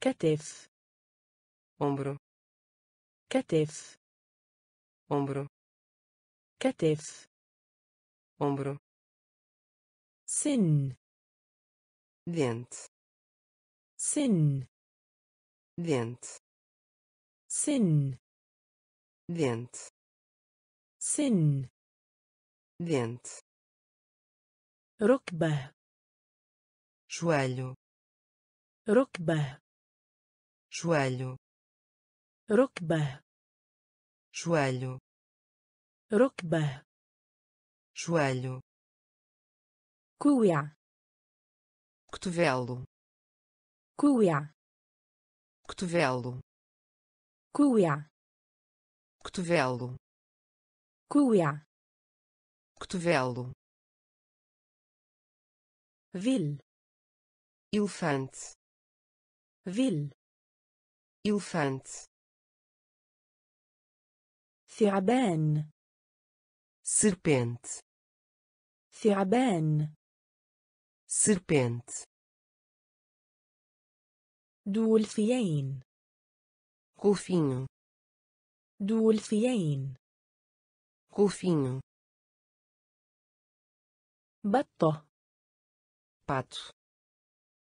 كتف ombro كتف ombro كتف ombro سن dente سن dente سن dente سن dente ركبة joelho ركبة joelho ركبة joelho ركبة joelho كوع cotovelo كوع cotovelo كوع cotovelo كوع cotovelo فيل elefante فيل elefante ثعبان serpente ثعبان serpente دولفيين golfinho دولفيين golfinho بطة pato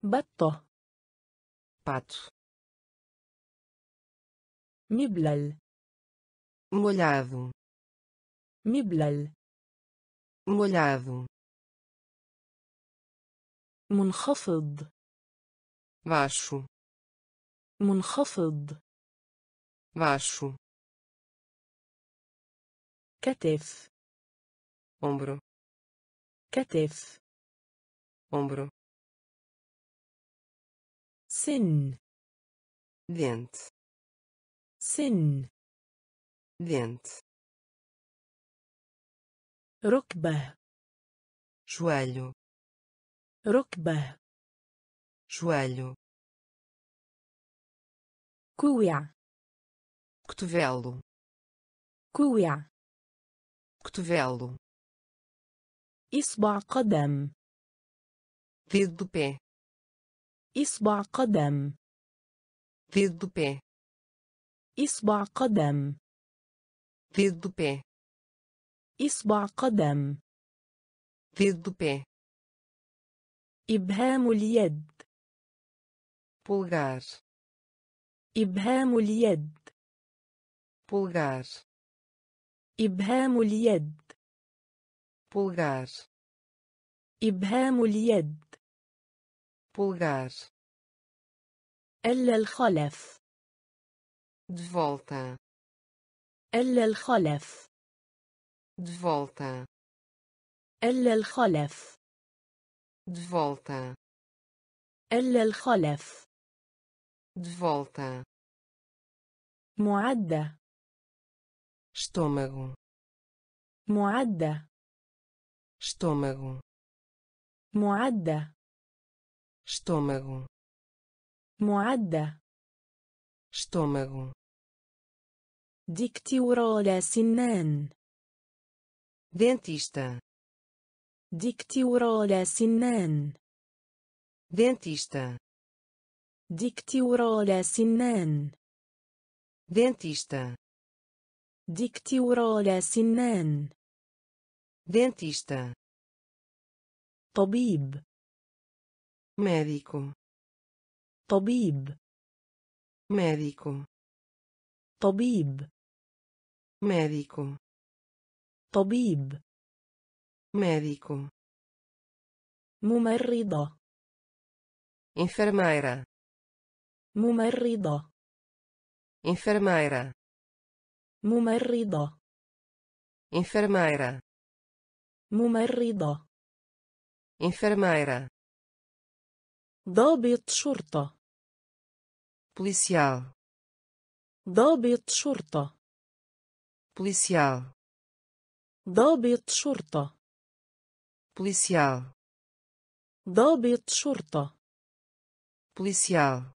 بطة pato مبلل molhado مبلل molhado منخفض baixo منخفض baixo كتف ombro كتف ombro سن dente سن dente ركبة joelho ركبة joelho كوع cotovelo كوع cotovelo إصبع قدم dedo do pé إصبع قدم dedo do pé إصبع قدم dedo do pé إصبع قدم. Pé. إبهام اليد. Pulgar. إبهام اليد. Pulgar. إبهام اليد. Pulgar. إبهام اليد. Pulgar. ألا الخلف. De volta. ألا الخلف. de volta ألا الخلف de volta ألا الخلف de volta معدة estômago معدة estômago معدة estômago معدة estômago ديكتورال سنان dentista ديكتورال سنان dentista ديكتورال سنان dentista ديكتورال سنان dentista طبيب médico طبيب médico طبيب médico طبيب médico ممرضة enfermeira ممرضة enfermeira ممرضة enfermeira ممرضة enfermeira ضابط شرطة policial ضابط شرطة policial ضابط شرطة. Policial. ضابط شرطة. Policial.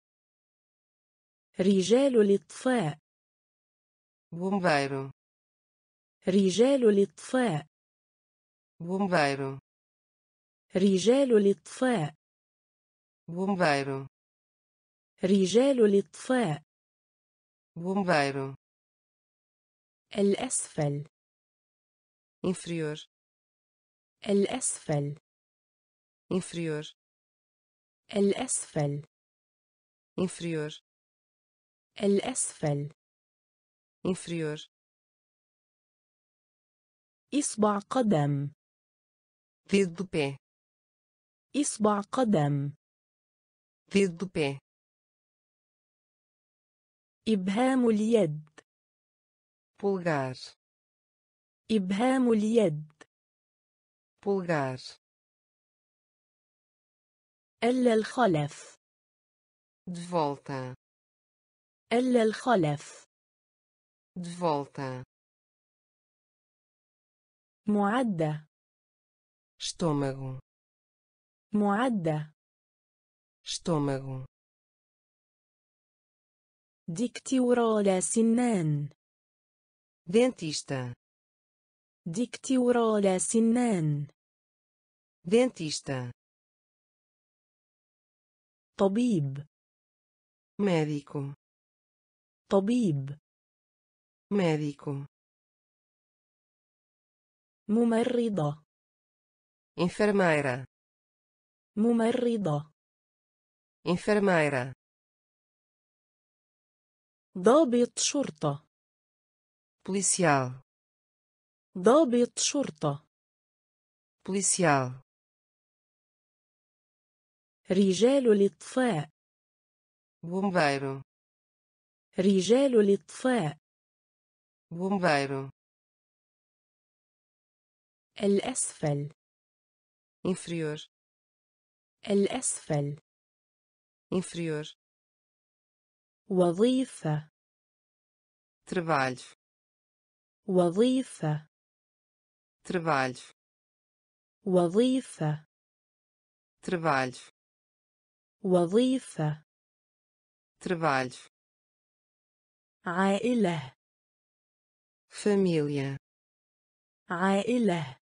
رجال الإطفاء. Bombeiro. رجال الإطفاء. Bombeiro. رجال الإطفاء. Bombeiro. رجال الإطفاء. Bombeiro. الأسفل. Inferior الأسفل inferior الأسفل inferior الأسفل inferior إصبع قدم dedo do pé إصبع قدم dedo do pé إبهام اليد pulgar إبهام اليد. pulgar ألا الخلف. De volta. ألا الخلف. De volta. معدة. Estômago. معدة. Estômago. ديكتورال سنان. Dentista. ديكتورال سنان dentista طبيب médico طبيب médico ممرضة enfermeira ممرضة enfermeira ضابط شرطة policial ضابط شرطة. Policial. رجال الإطفاء. Bombeiro. رجال الإطفاء. Bombeiro. الأسفل. Inferior. الأسفل. Inferior. وظيفة. Trabalho. وظيفة. trabalho وظيفة trabalho وظيفة trabalho عائلة família عائلة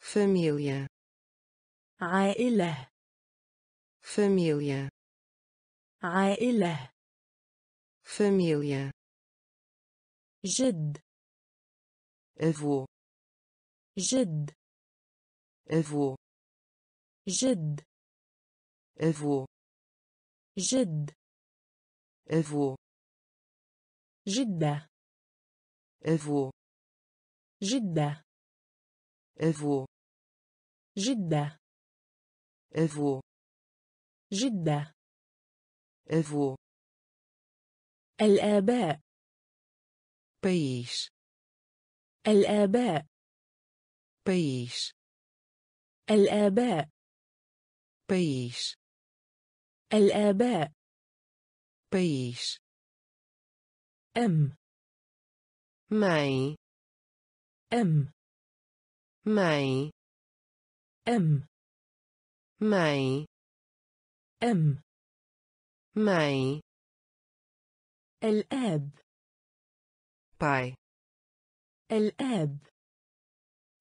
família عائلة família عائلة família جد avô جد. avô جد. avô جد. avô جدة. avô جدة. avô جدة. avô جدة. avô الآباء. país الآباء. País. الآباء. País. الآباء. País. أم mãe. أم mãe. أم mãe. أم mãe. الآب. Pai. الآب.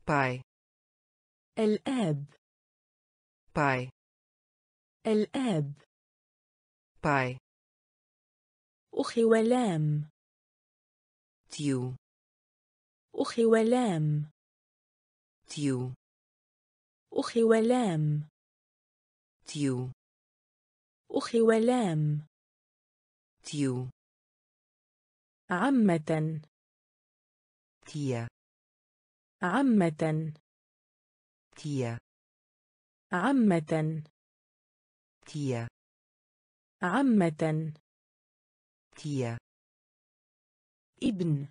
Pai. الآب. Pai. الآب. Pai. أخي ولام. Tio. أخي ولام. Tio. أخي ولام. Tio. أخي ولام. Tio. عمة. Tia. عمة tia. عمة tia. عمة tia. ابن.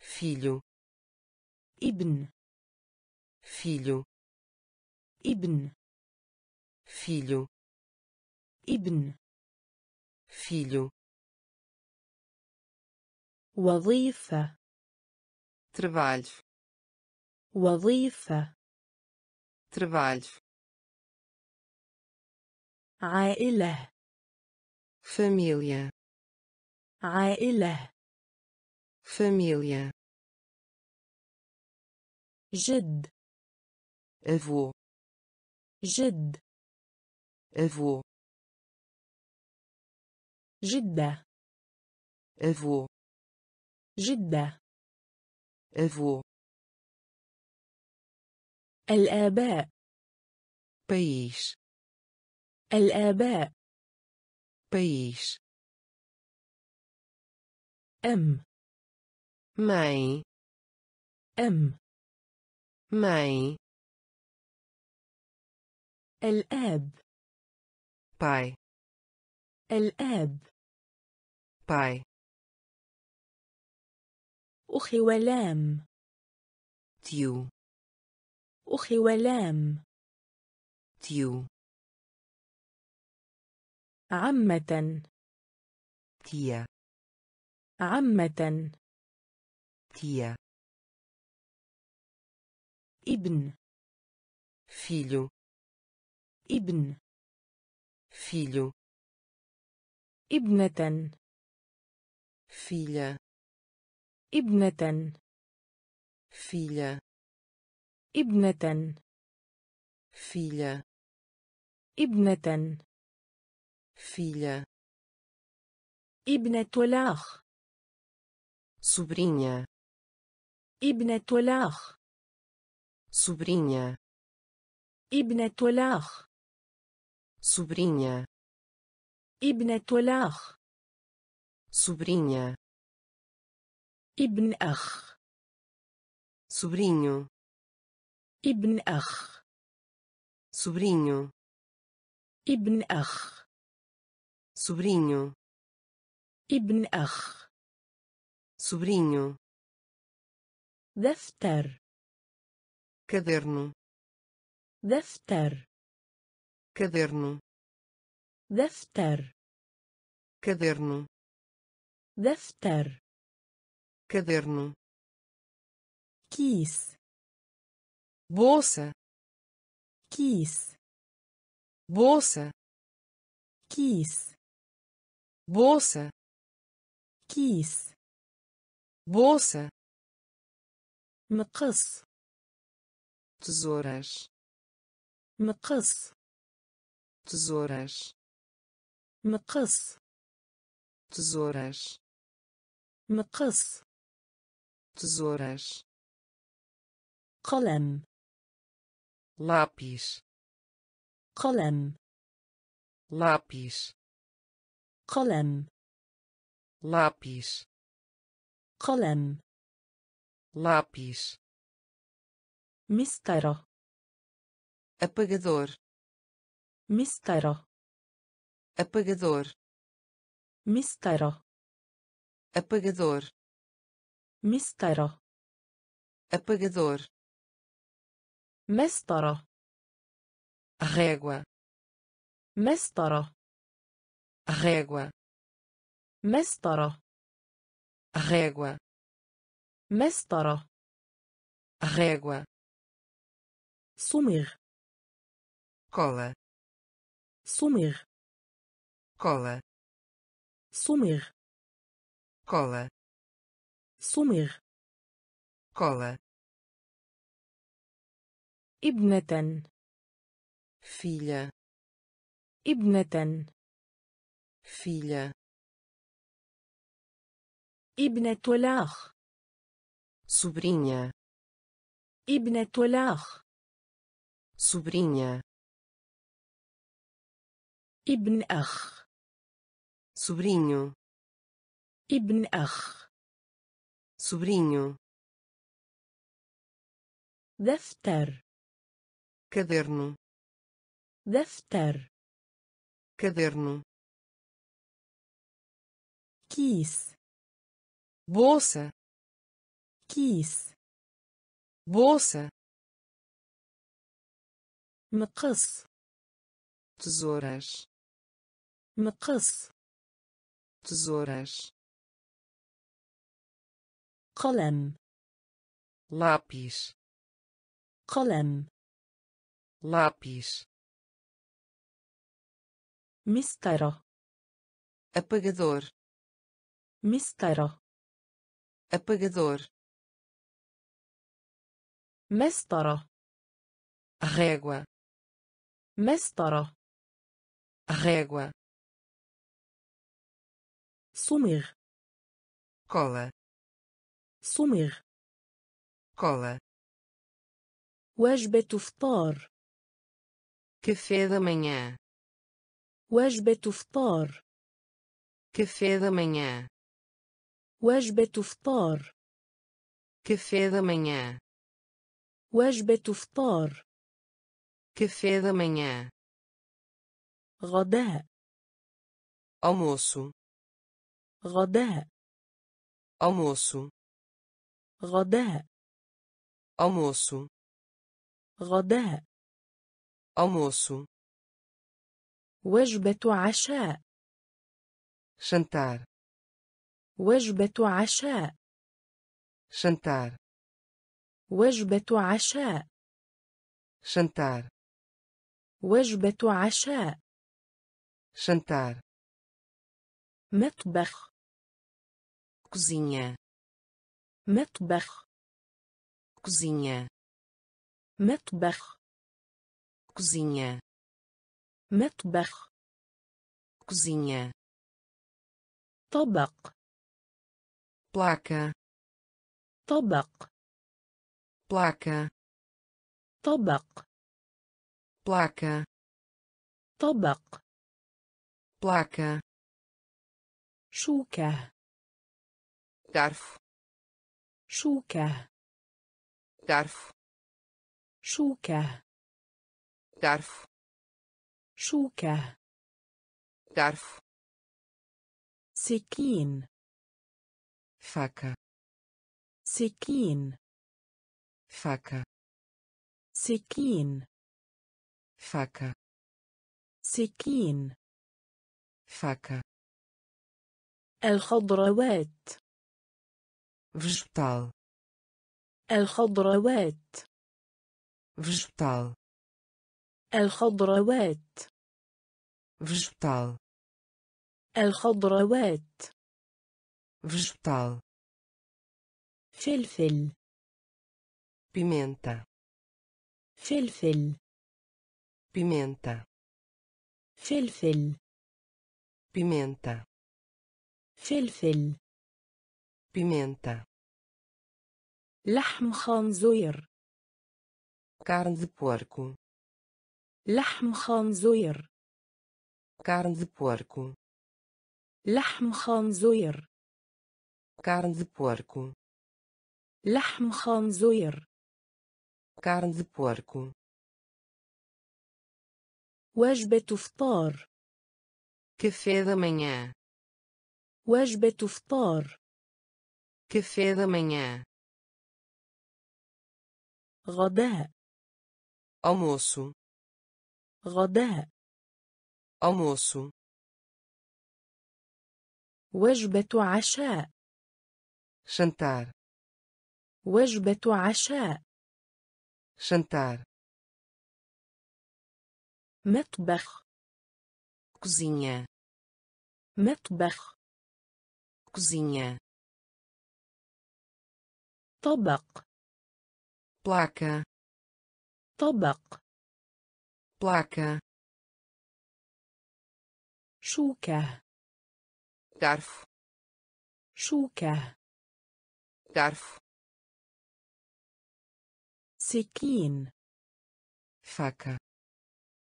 filho. ابن. filho. ابن. filho. ابن. فيلو. وظيفة. trabalho وظيفة trabalho عائلة família عائلة família جد avô جد avô جدة avô جدة avô الآباء. país الآباء. país أم. mãe أم. mãe الآب. pai الآب. pai أخي ولام. tio أخي ولام. tio عمة. tia عمة. tia ابن. filho ابن. filho ابنة. filha ابنة filha ابنة filha ابنة filha ابنة الأخ sobrinha ابنة الأخ sobrinha ابنة الأخ sobrinha ابنة الأخ sobrinha ابن أخ sobrinho ابن أخ sobrinho ابن أخ sobrinho ابن أخ sobrinho دفتر caderno دفتر caderno دفتر caderno دفتر caderno كيس bolsa كيس bolsa كيس bolsa كيس bolsa مقص tesouras مقص tesouras مقص tesouras مقص tesouras قلم lápis قلم lápis قلم lápis قلم lápis مسطرة apagador مسطرة apagador مسطرة apagador مسطرة apagador مسطرة régua مسطرة régua مسطرة régua مسطرة régua صمغ cola صمغ cola صمغ cola صمغ cola ابنة filha ابنة filha ابنة الأخ sobrinha ابنة الأخ sobrinha ابن أخ sobrinho ابن أخ sobrinho دفتر caderno دفتر caderno كيس bolsa كيس bolsa مقص tesouras مقص tesouras قلم lápis قلم lápis مسطرة apagador مسطرة apagador مسطرة régua مسطرة régua صمغ cola صمغ cola وجبة إفطار café da manhã وجبة إفطار café da manhã وجبة إفطار café da manhã وجبة إفطار café da manhã غداء almoço غداء almoço غداء. almoço غداء. almoço وجبة عشاء. jantar وجبة عشاء. jantar وجبة عشاء. jantar وجبة عشاء. jantar مطبخ. cozinha مطبخ cozinha مطبخ cozinha مطبخ cozinha طبق placa طبق placa طبق placa طبق placa شوكة garfo شوكة. garfo شوكة. garfo شوكة. garfo سكين. faca سكين. faca سكين. faca سكين. faca الخضروات. Vegetal الخضروات vegetal الخضروات vegetal الخضروات vegetal فلفل pimenta فلفل pimenta فلفل pimenta فلفل pimenta لحم خنزير carne de porco لحم خنزير carne de porco لحم خنزير carne de porco لحم خنزير carne de porco وجبة فطار café da manhã وجبة فطار café da manhã غداء almoço غداء almoço وجبة عشاء jantar وجبة عشاء jantar مطبخ cozinha مطبخ cozinha طبق. placa طبق. placa شوكة. garfo شوكة. garfo سكين. faca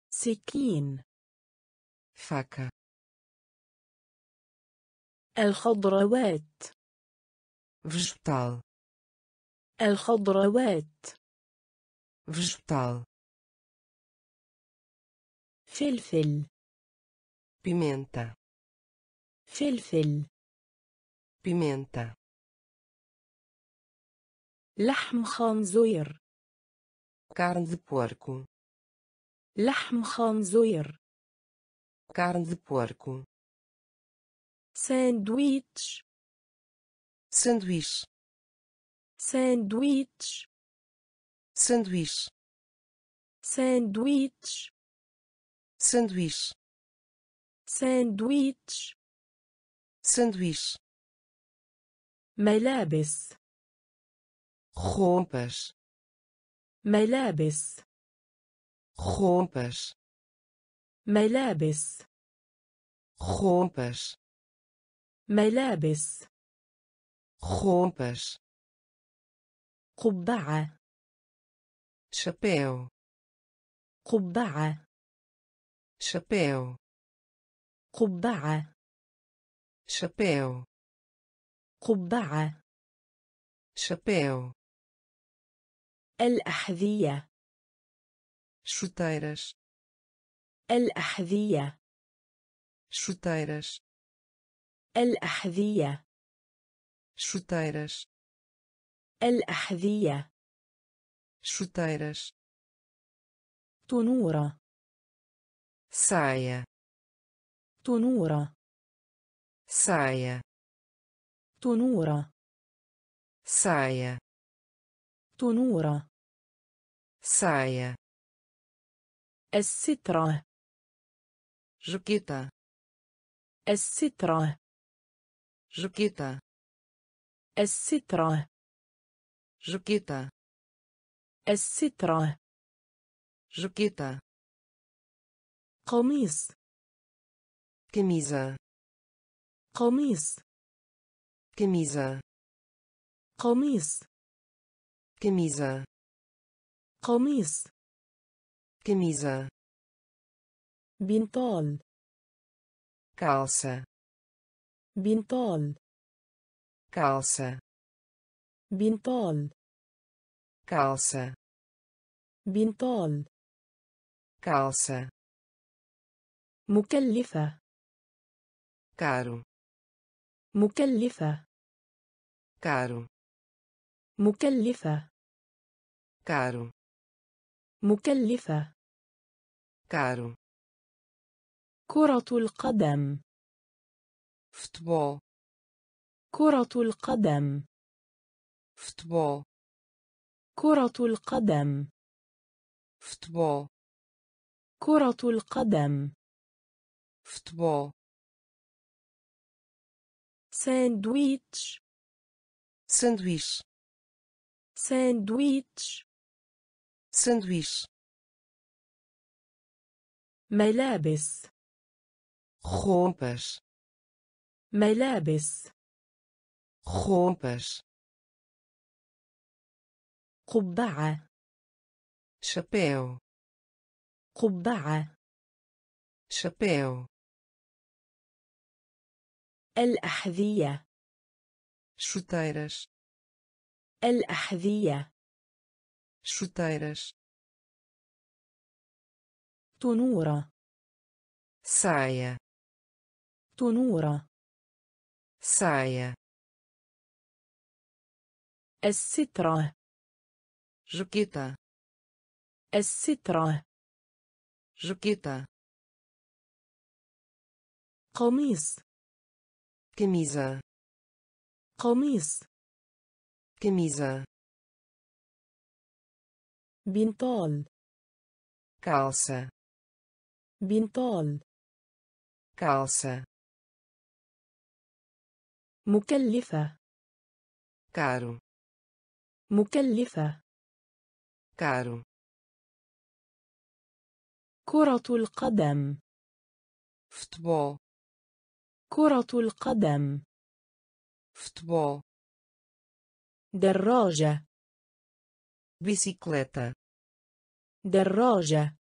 سكين. faca الخضروات. فجتال الخضروات vegetal فلفل pimenta فلفل pimenta لحم خنزير carne de porco لحم خنزير carne de porco ساندويتش sanduíche ساندويتش sanduíche ساندويتش sanduíche ساندويتش sanduíche ملابس roupas ملابس roupas ملابس roupas ملابس roupas قبعة. شابيو قبعة. شابيو قبعة. شابيو قبعة. شابيو الأحذية. chuteiras الأحذية. chuteiras الأحذية. chuteiras الأحذية. Chuteiras. تنورة. Saia. تنورة. Saia. تنورة. Saia. تنورة. Saia. السترة. Jaqueta السترة. Jaqueta السترة. Jaqueta السترة jaqueta قميص camisa قميص camisa قميص camisa قميص camisa بنطال calça بنطال calça بنطال. calça بنطال. calça مكلفة. caro مكلفة. caro مكلفة. caro مكلفة. caro كرة القدم. futebol كرة القدم. فوتبول كرة القدم. futebol كرة القدم. futebol ساندويتش. sanduíche. ساندويتش. sanduíche ملابس. roupas ملابس. خومبش قبعة. Chapéu. قبعة. Chapéu. الأحذية. Chuteiras. الأحذية. Chuteiras. تنورة. Saia. تنورة. Saia. السترة. جوكيتا السترة. جوكيتا قميص. كميزة قميص. كميزة بنطال. كالسة بنطال. كالسة مكلفة. كارو مكلفة. Caro كرة القدم futebol كرة القدم futebol دراجة bicicleta دراجة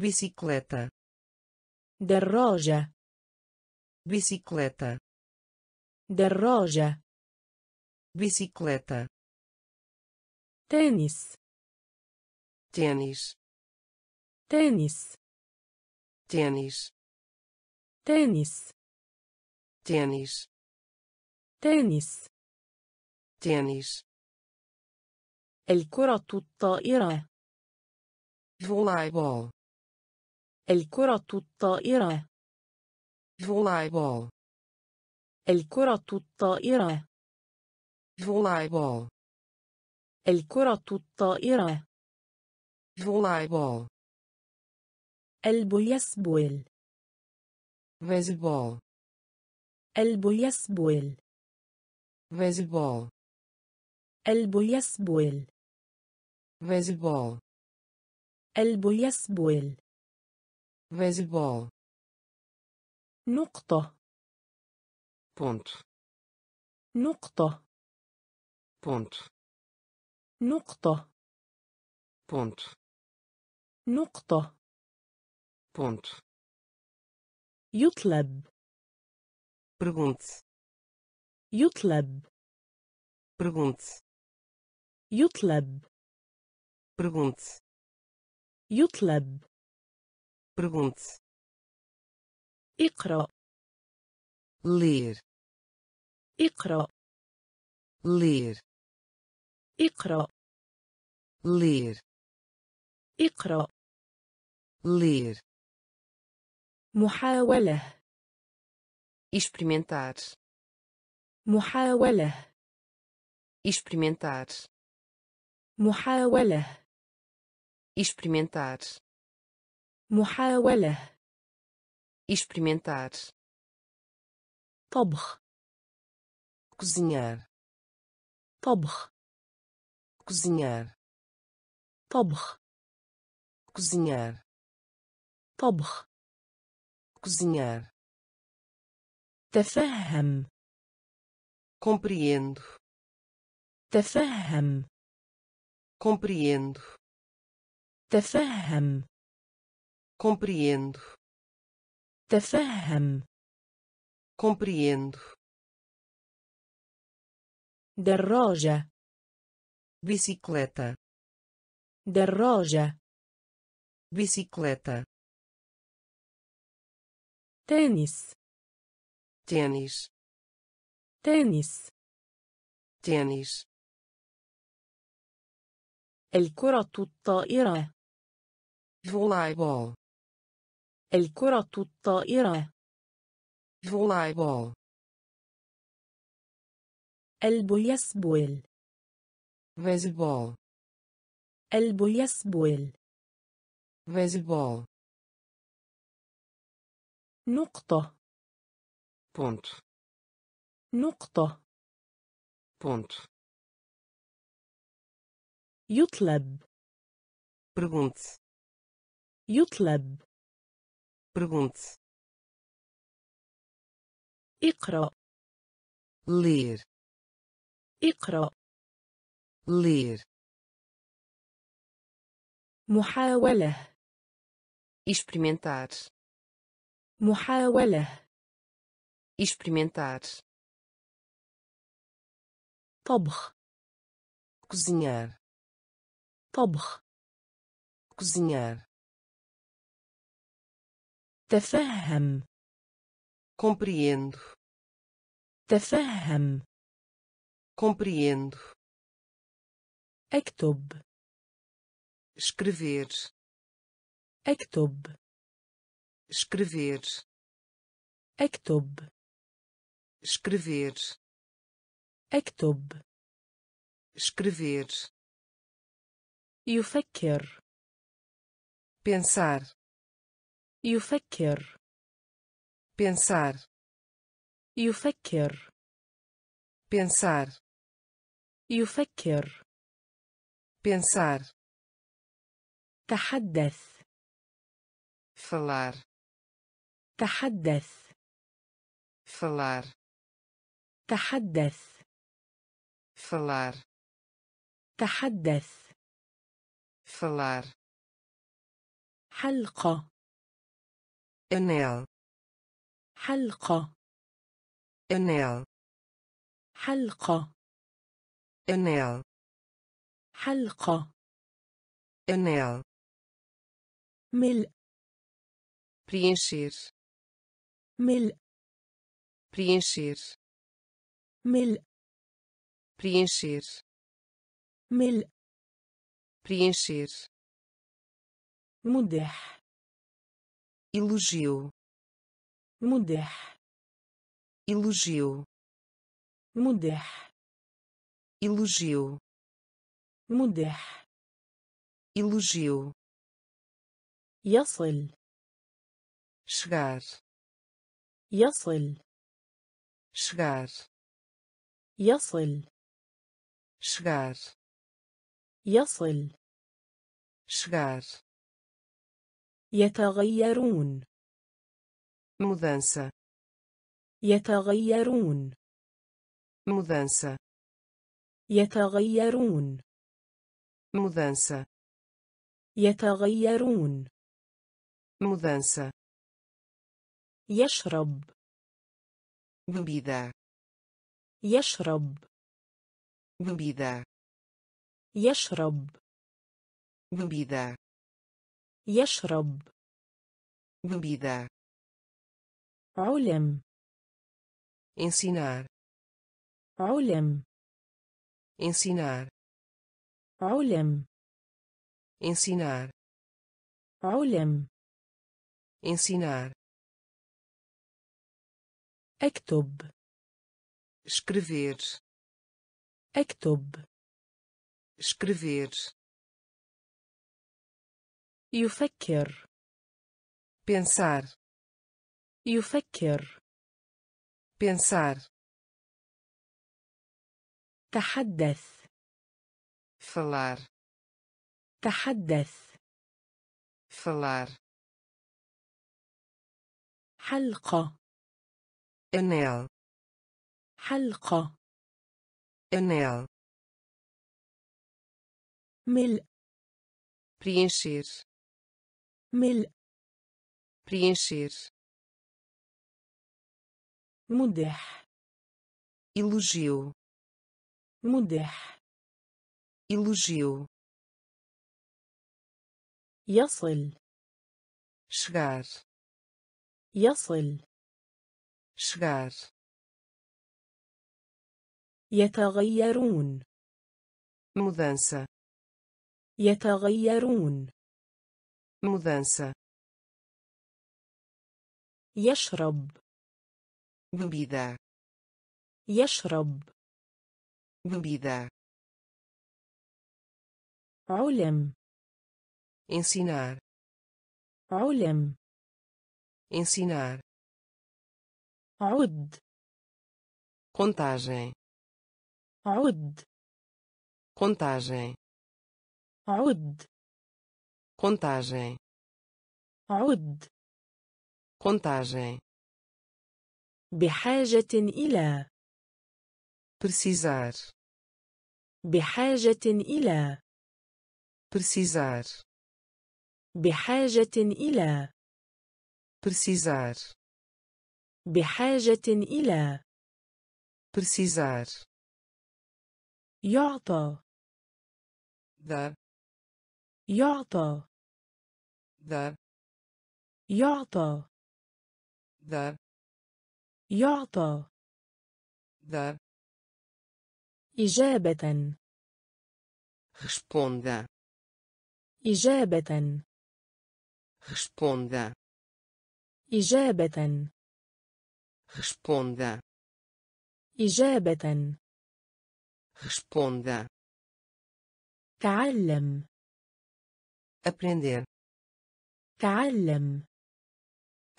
bicicleta دراجة bicicleta دراجة bicicleta تنس tênis تنس tênis تنس tênis تنس tênis الكرة الطائرة voleibol الكرة الطائرة voleibol الكرة الطائرة voleibol الكرة الطائرة voleibol البيسبول beisebol البيسبول beisebol البيسبول beisebol البيسبول beisebol نقطة ponto نقطة ponto نقطة ponto نقطة. ponto. يطلب. pergunte. يطلب. pergunte. يطلب. pergunte. يطلب. pergunte. اقرأ. ler. اقرأ. ler. اقرأ. لير. اقرأ. ler محاولة experimentar محاولة experimentar محاولة experimentar محاولة experimentar طبخ cozinhar طبخ cozinhar طبخ cozinhar طبخ cozinhar تفهم compreendo تفهم compreendo تفهم compreendo تفهم compreendo دراجة bicicleta دراجة bicicleta تنس tênis تنس tênis الكرة الطائرة voleibol. الكرة الطائرة voleibol. البيسبول beisebol البيسبول beisebol نقطة ponto نقطة ponto يطلب pergunte يطلب pergunte اقرأ ler اقرأ ler محاولة experimentar محاولة experimentar طبخ cozinhar طبخ cozinhar تفهم compreendo تفهم compreendo اكتب escrever اكتب escrever اكتب escrever اكتب escrever يفكر pensar يفكر pensar يفكر pensar يفكر pensar تحدث falar تحدث falar تحدث falar تحدث falar حلقة anel حلقة anel حلقة anel حلقة anel ملء preencher ملء preencher ملء preencher ملء preencher مدح elogio مدح elogio مدح elogio مدح elogio يصل chegar يصل شغار يصل شغار يصل شغار. يتغيرون مدانسة يتغيرون مدانسة. يتغيرون مدانسة. يتغيرون. مدانسة. يشرب. بيدا يشرب. بيدا يشرب. بيدا يشرب. بيدا علم. ensinar علم. ensinar علم. ensinar علم. ensinar اكتب escrever اكتب escrever يفكر pensar يفكر pensar تحدث falar تحدث falar حلقة anel حلقة anel ملء preencher ملء preencher مدح elogio مدح elogio يصل chegar يصل شغار يتغيرون. مدانسة يتغيرون. مدانسة يشرب. ببيدا يشرب. ببيدا علم. Ensinar. علم. Ensinar. عد contagem عد contagem عد contagem عد contagem بحاجة إلى precisar بحاجة إلى precisar بحاجة إلى precisar بحاجة إلى. Precisar. يعطى. Dar. يعطى. Dar. يعطى. Dar. يعطى. Dar. إجابة. Responda. إجابة. Responda. إجابة. responda إجابة responda تعلم aprender تعلم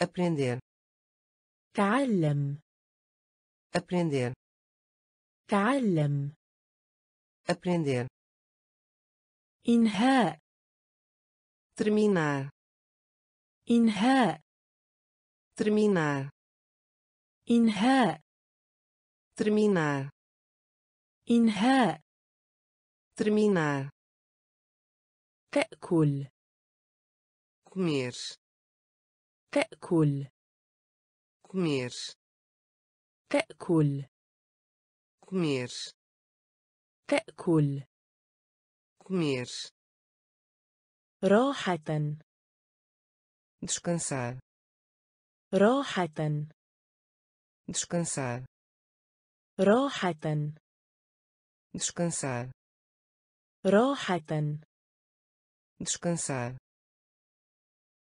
aprender تعلم aprender تعلم aprender إنهاء terminar إنهاء terminar إنهاء terminar إنهاء terminar تأكل comer تأكل comer تأكل comer تأكل comer راحة descansar راحة descansar راحة descansar راحة descansar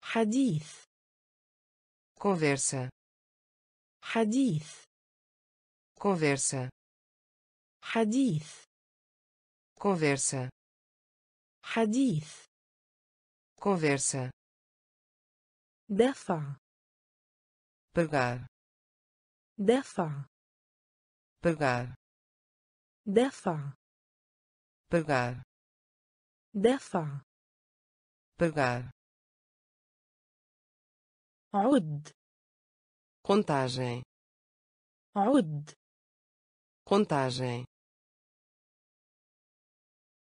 حديث conversa حديث conversa حديث conversa حديث conversa دفع pagar دفع pagar دفع pagar دفع pagar عد contagem عد contagem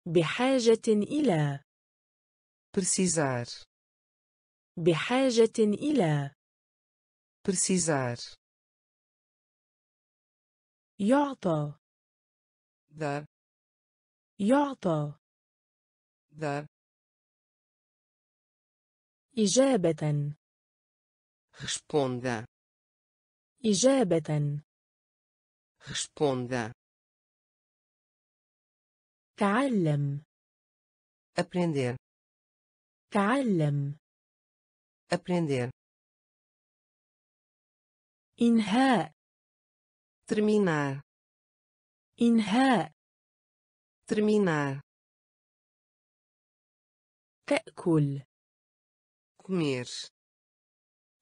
بحاجة إلى precisar بحاجة إلى precisar يعطى در يعطى در إجابة خشبوندا إجابة خشبوندا تعلم aprender تعلم aprender إنهاء. terminar إنهاء terminar تأكل comer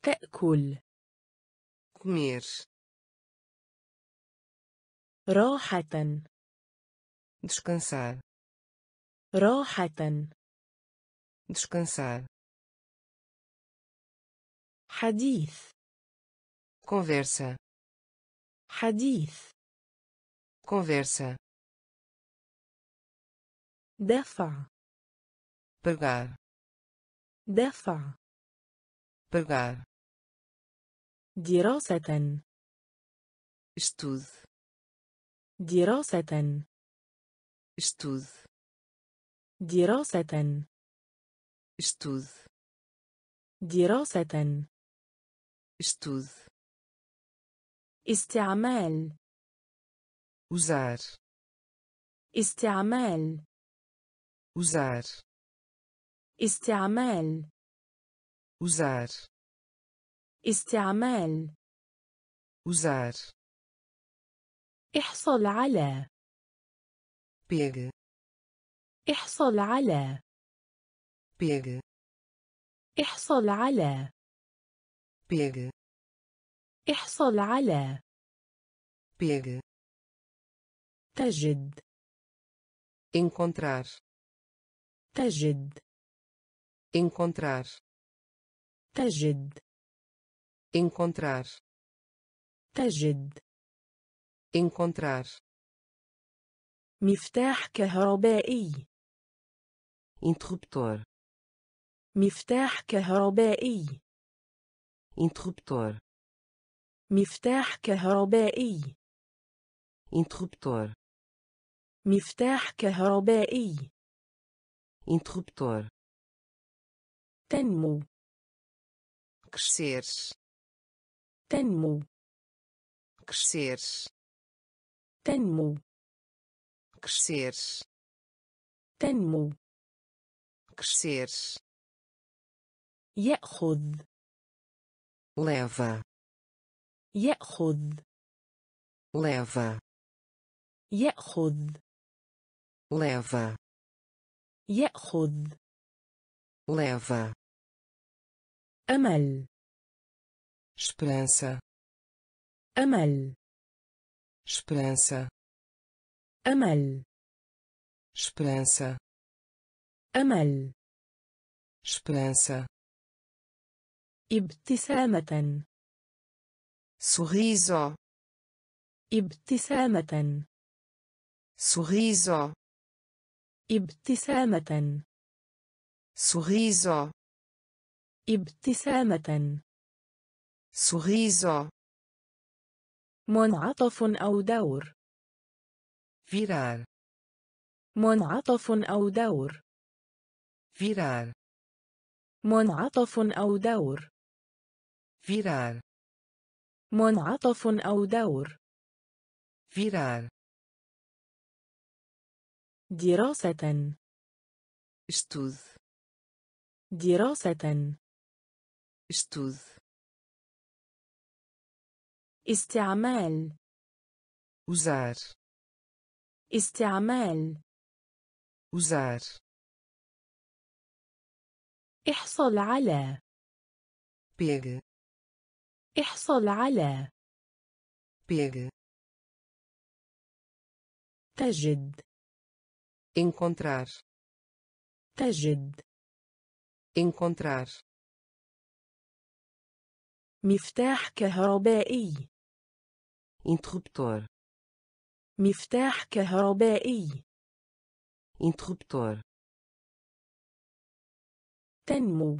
تأكل comer راحة descansar راحة descansar حديث conversa حديث conversa دفع pagar دفع pagar دراسة estude دراسة estude دراسة estude دراسة estude استعمال. Usar. استعمال. Usar. استعمال. Usar. استعمال. Usar. احصل على. Pegue. احصل على. Pegue. احصل على. Pegue. احصل على pegue تجد encontrar تجد encontrar تجد encontrar تجد encontrar مفتاح كهربائي interruptor مفتاح كهربائي interruptor مفتاح كهربائي interruptor مفتاح كهربائي interruptor تنمو crescer تنمو crescer تنمو crescer تنمو crescer يأخذ leva يأخذ leva يأخذ leva يأخذ leva أمل esperança أمل esperança أمل esperança أمل esperança ابتسامة sorriso ابتسامة. sorriso ابتسامة. sorriso ابتسامة. sorriso منعطف أو دور. virar منعطف أو دور. virar منعطف أو دور. virar منعطف أو دور. virar دراسة. estude دراسة. estude استعمال. usar استعمال. usar احصل على. pegue احصل على pegue تجد encontrar تجد encontrar مفتاح كهربائي interruptor مفتاح كهربائي interruptor تنمو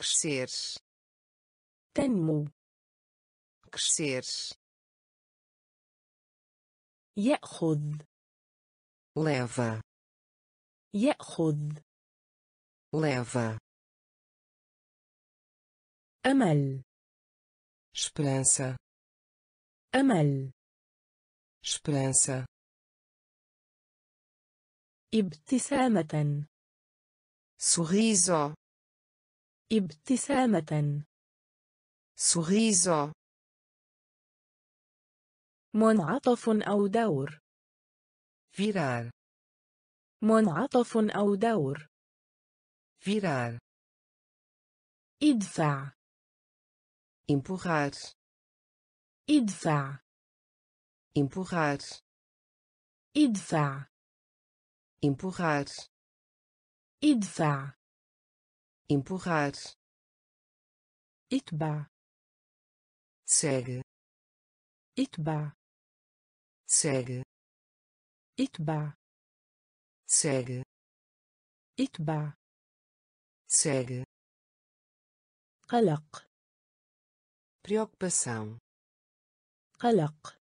crescer تنمو. كشير يأخذ. ليفا يأخذ. leva أمل. esperança أمل. esperança ابتسامة. sorriso ابتسامة. Sorriso منعطف أو دور virar منعطف أو دور virar ادفع empurrar ادفع empurrar ادفع empurrar ادفع empurrar اتبع segue اتبع segue اتبع segue اتبع segue قلق preocupação قلق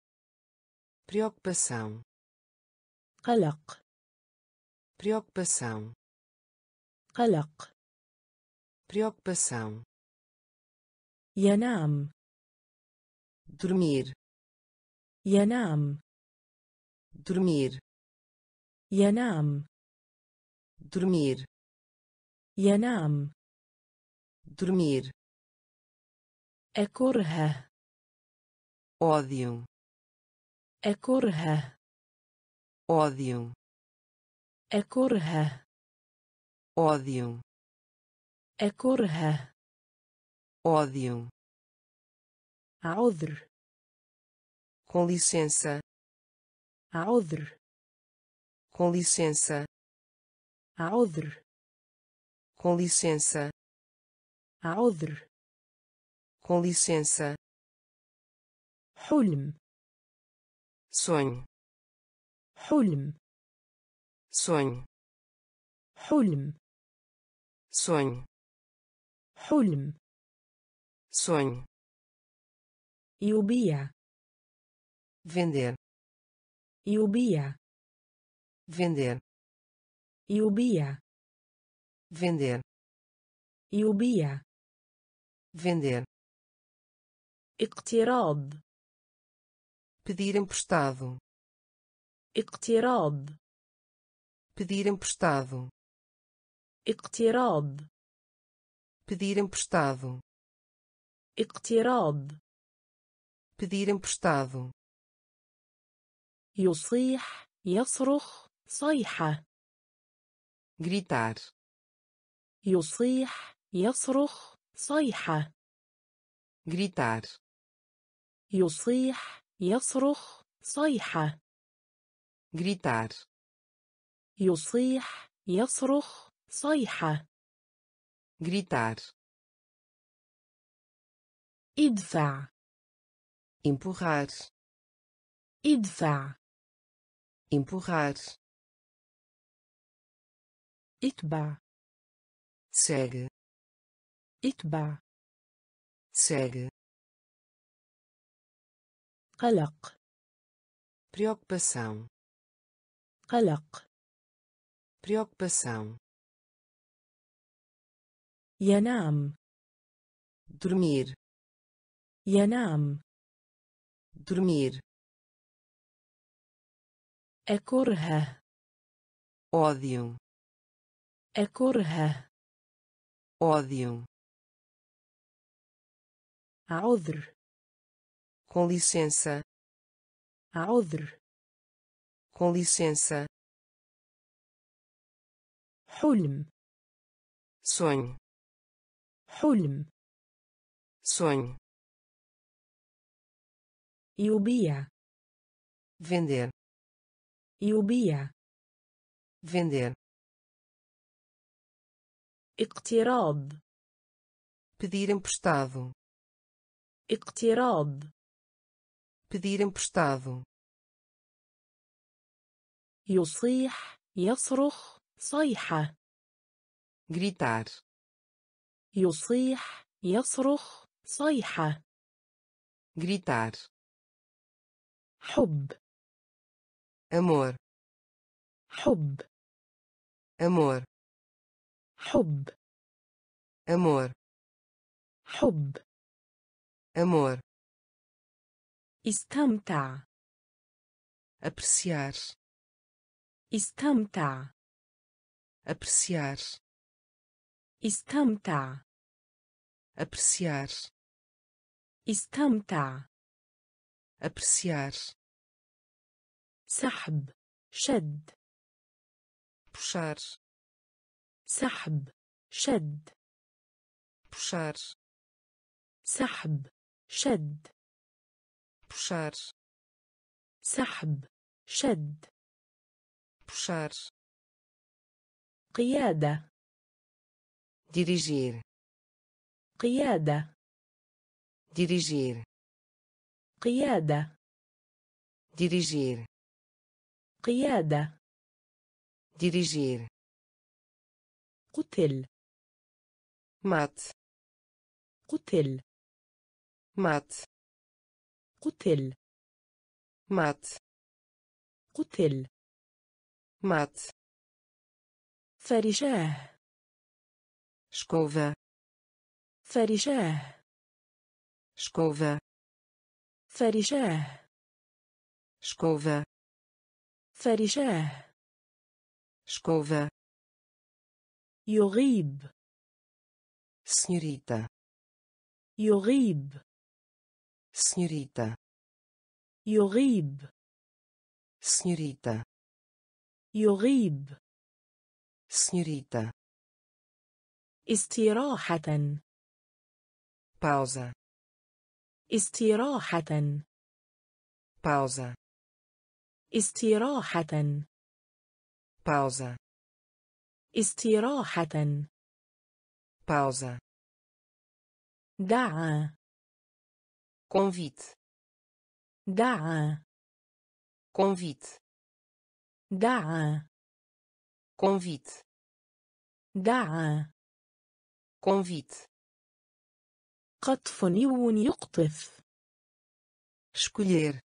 preocupação قلق preocupação قلق preocupação ينام dormir ينام dormir ينام dormir ينام dormir أكره ódio أكره ódio أكره ódio أكره ódio عذر com licença عذر com licença عذر com licença عذر com licença حلم sonho حلم sonho حلم sonho حلم sonho يبيع vender Iubia. Vender. Iubia. Vender. Iubia. Vender. Iqtirab. Pedir emprestado. Iqtirab. Pedir emprestado. Iqtirab. Pedir emprestado. Iqtirab. Pedir emprestado يصيح يصرخ صيحة gritar. يصيح يصرخ صيحة gritar. يصيح يصرخ صيحة gritar. يصيح يصرخ صيحة gritar. ادفع. empurrar. ادفع. empurrar اتبع segue اتبع segue قلق preocupação قلق preocupação ينام dormir ينام dormir أكره ódio أكره ódio عذر com licença عذر com licença حلم sonho حلم sonho يبيع vender يبيع vender اقتراض pedir emprestado اقتراض pedir emprestado يصيح يصرخ صيحة gritar يصيح يصرخ صيحة gritar حب amor حب amor حب amor حب amor استمتع apreciar استمتع apreciar استمتع apreciar استمتع apreciar سحب شد. بشار سحب شد. بشار سحب شد. بشار سحب شد. puxar قيادة. dirigir. قيادة. dirigir. قيادة. dirigir. قيادة. dirigir. قتل. mate. قتل. مات. قتل. مات. قتل. مات. فرجاه. شكوفا. فرجاه. شكوفا. فرجاه. شكوفا. فرشاه. شكوفا يغيب. senhorita يغيب. senhorita يغيب. senhorita يغيب. senhorita استراحة. pausa استراحة. pausa استراحة pausa استراحة pausa دعا convite دعا convite دعا convite دعا convite قطف نيو يقطف escolher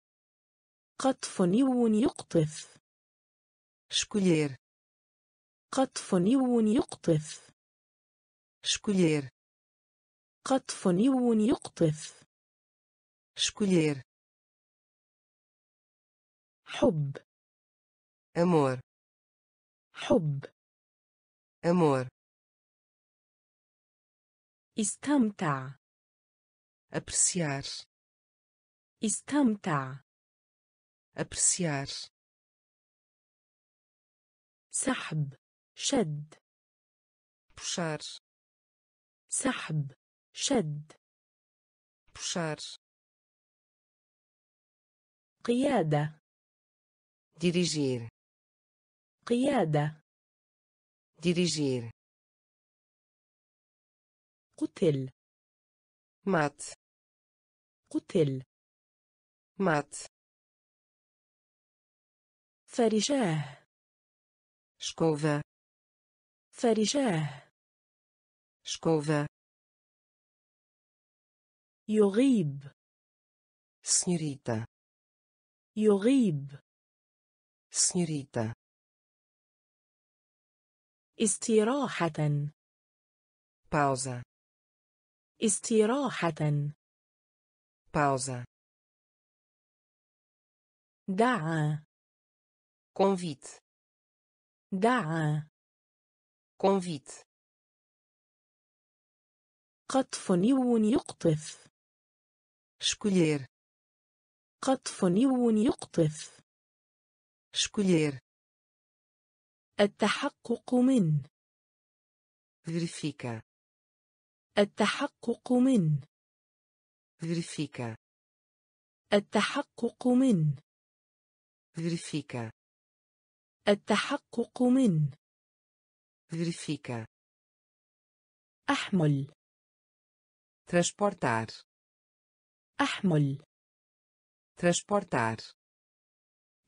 قطف نيو يقطف. Escolher. قطف نيو يقطف. Escolher. قطف نيو يقطف. Escolher. حب. Amor. حب. Amor. استمتع. Apreciar. استمتع. Apreciar سحب شد puxar سحب شد puxar قيادة dirigir قيادة dirigir قتل mate قتل mate فرشاه. شكوفا فرشاه. شكوفا يغيب. سنيريتا. يغيب. سنيريتا. استراحة. باوزا استراحة. باوزا دعا. Convite دعا convite قطف نيو يقطف escolher قطف نيو يقطف escolher التحقق من verifica التحقق من verifica التحقق من verifica التحقق من verifica أحمل transportar أحمل transportar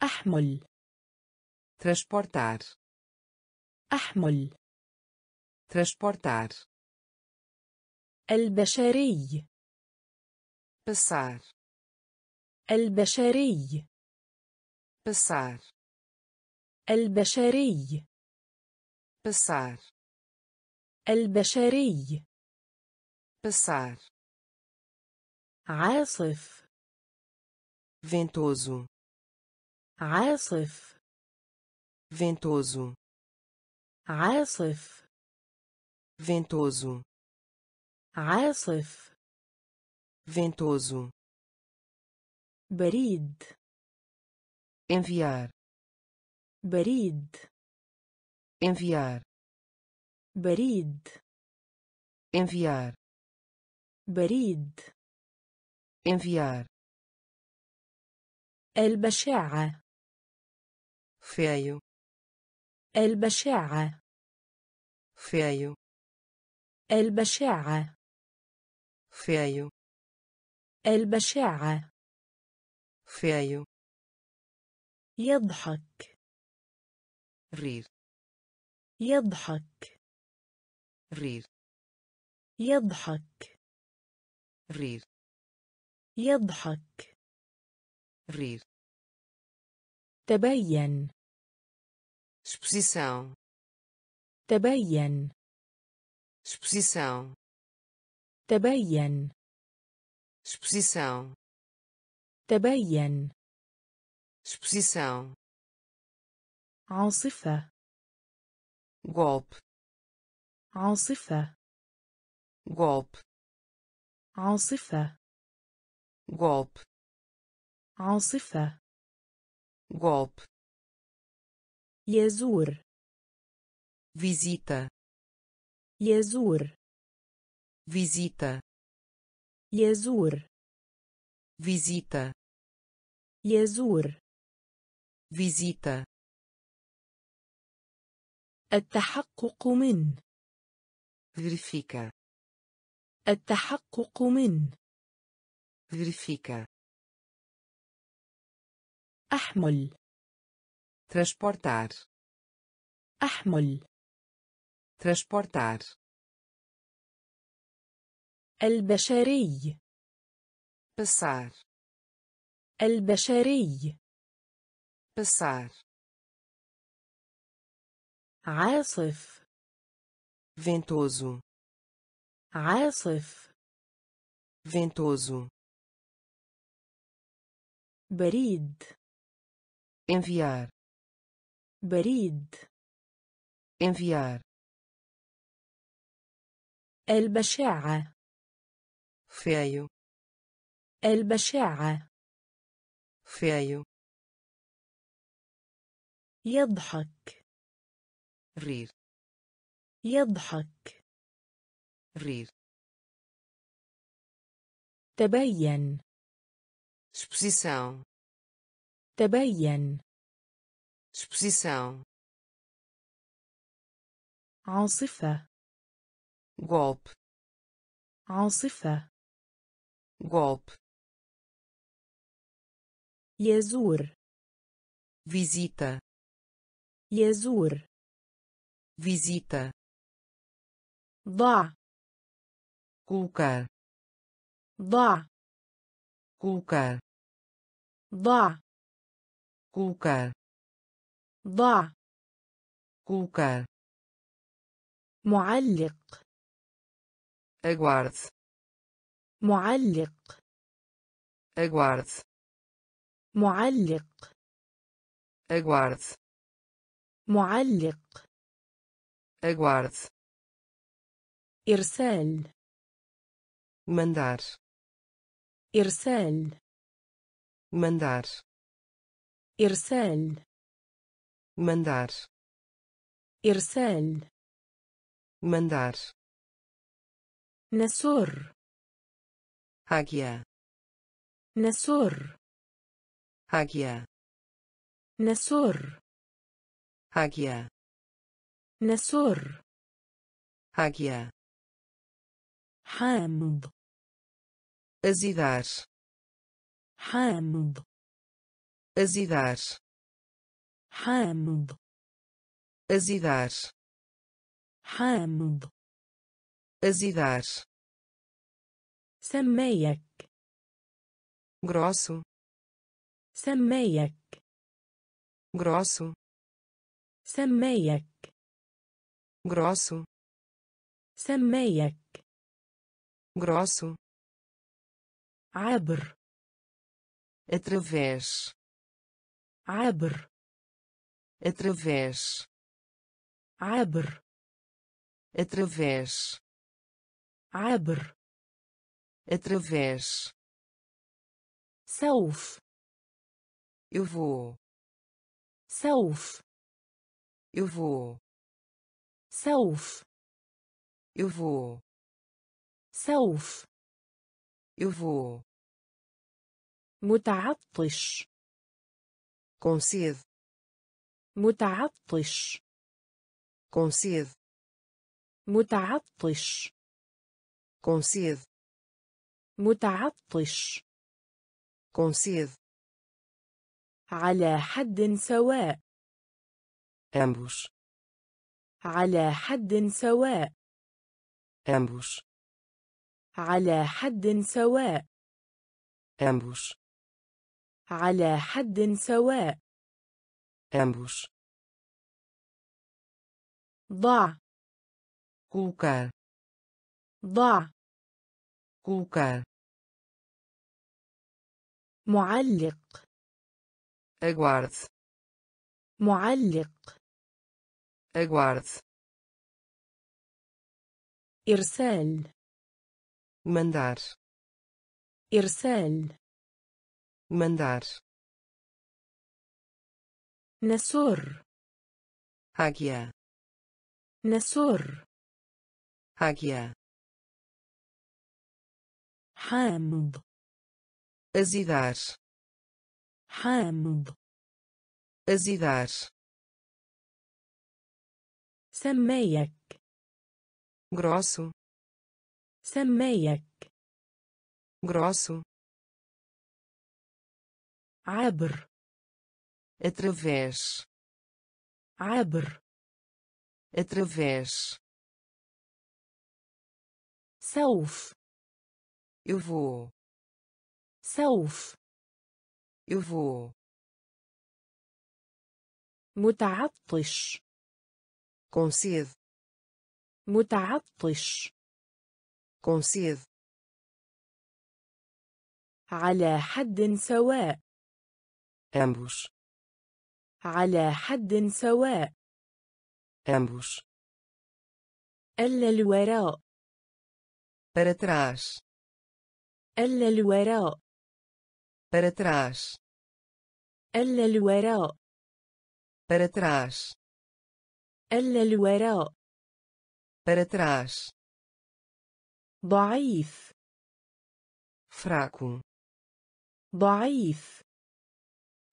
أحمل transportar أحمل transportar البشري passar البشري passar البشري passar البشري passar عاصف ventoso عاصف ventoso عاصف ventoso عاصف ventoso بريد enviar بريد. Enviar. بريد. Enviar. بريد. Enviar. البشاعة. Feio. البشاعة. Feio. البشاعة. Feio. البشاعة. Feio. يضحك. رير. يضحك. رير. يضحك. رير. يضحك. رير. تبين. Exposição. تبين. Exposição. تبين. Exposição. تبين. Exposição. عاصفة golpe عاصفة golpe عاصفة golpe عاصفة golpe يزور visita يزور visita يزور visita يزور visita التحقق من verifica التحقق من verifica أحمل transportar أحمل transportar البشري passar البشري passar عاصف. Ventoso. عاصف. Ventoso. بريد. Enviar. بريد. Enviar. البشاعة. Feio. البشاعة. Feio. يضحك. Rir يضحك rir تبين exposição تبين exposição عاصفة golpe عاصفة golpe يزور visita يزور visita ضع colocar ضع colocar ضع colocar ضع colocar معلق aguarde معلق aguarde معلق aguarde معلق aguarde إرسال mandar إرسال mandar إرسال mandar إرسال mandar نسر águia نسر águia نسر águia نسر águia حامض azidar حامض azidar حامض azidar حامض azidar سميك grosso سميك grosso سميك grosso سميك grosso عبر através عبر através عبر através عبر através سوف eu vou سوف eu vou سوف eu vou سوف eu vou متعطش com sede متعطش com sede متعطش com sede متعطش com sede على حد سواء ambos على حد سواء. Ambos. على حد سواء. Ambos. على حد سواء. Ambos. ضع. Colocar. ضع. Colocar. معلق. Aguarde. معلق. aguarde إرسال mandar إرسال mandar نسر águia نسر águia حامض azidar حامض azidar سمايك grosso سمايك grosso عبر através عبر através سوف eu vou سوف eu vou متعطش sede. متعطش. Sede. على حد سواء. Ambos. على حد سواء. Ambos. ألا الوراء. Para trás. ألا الوراء. Para trás. ألا الوراء. Para trás. الوراء para trás ضعيف fraco ضعيف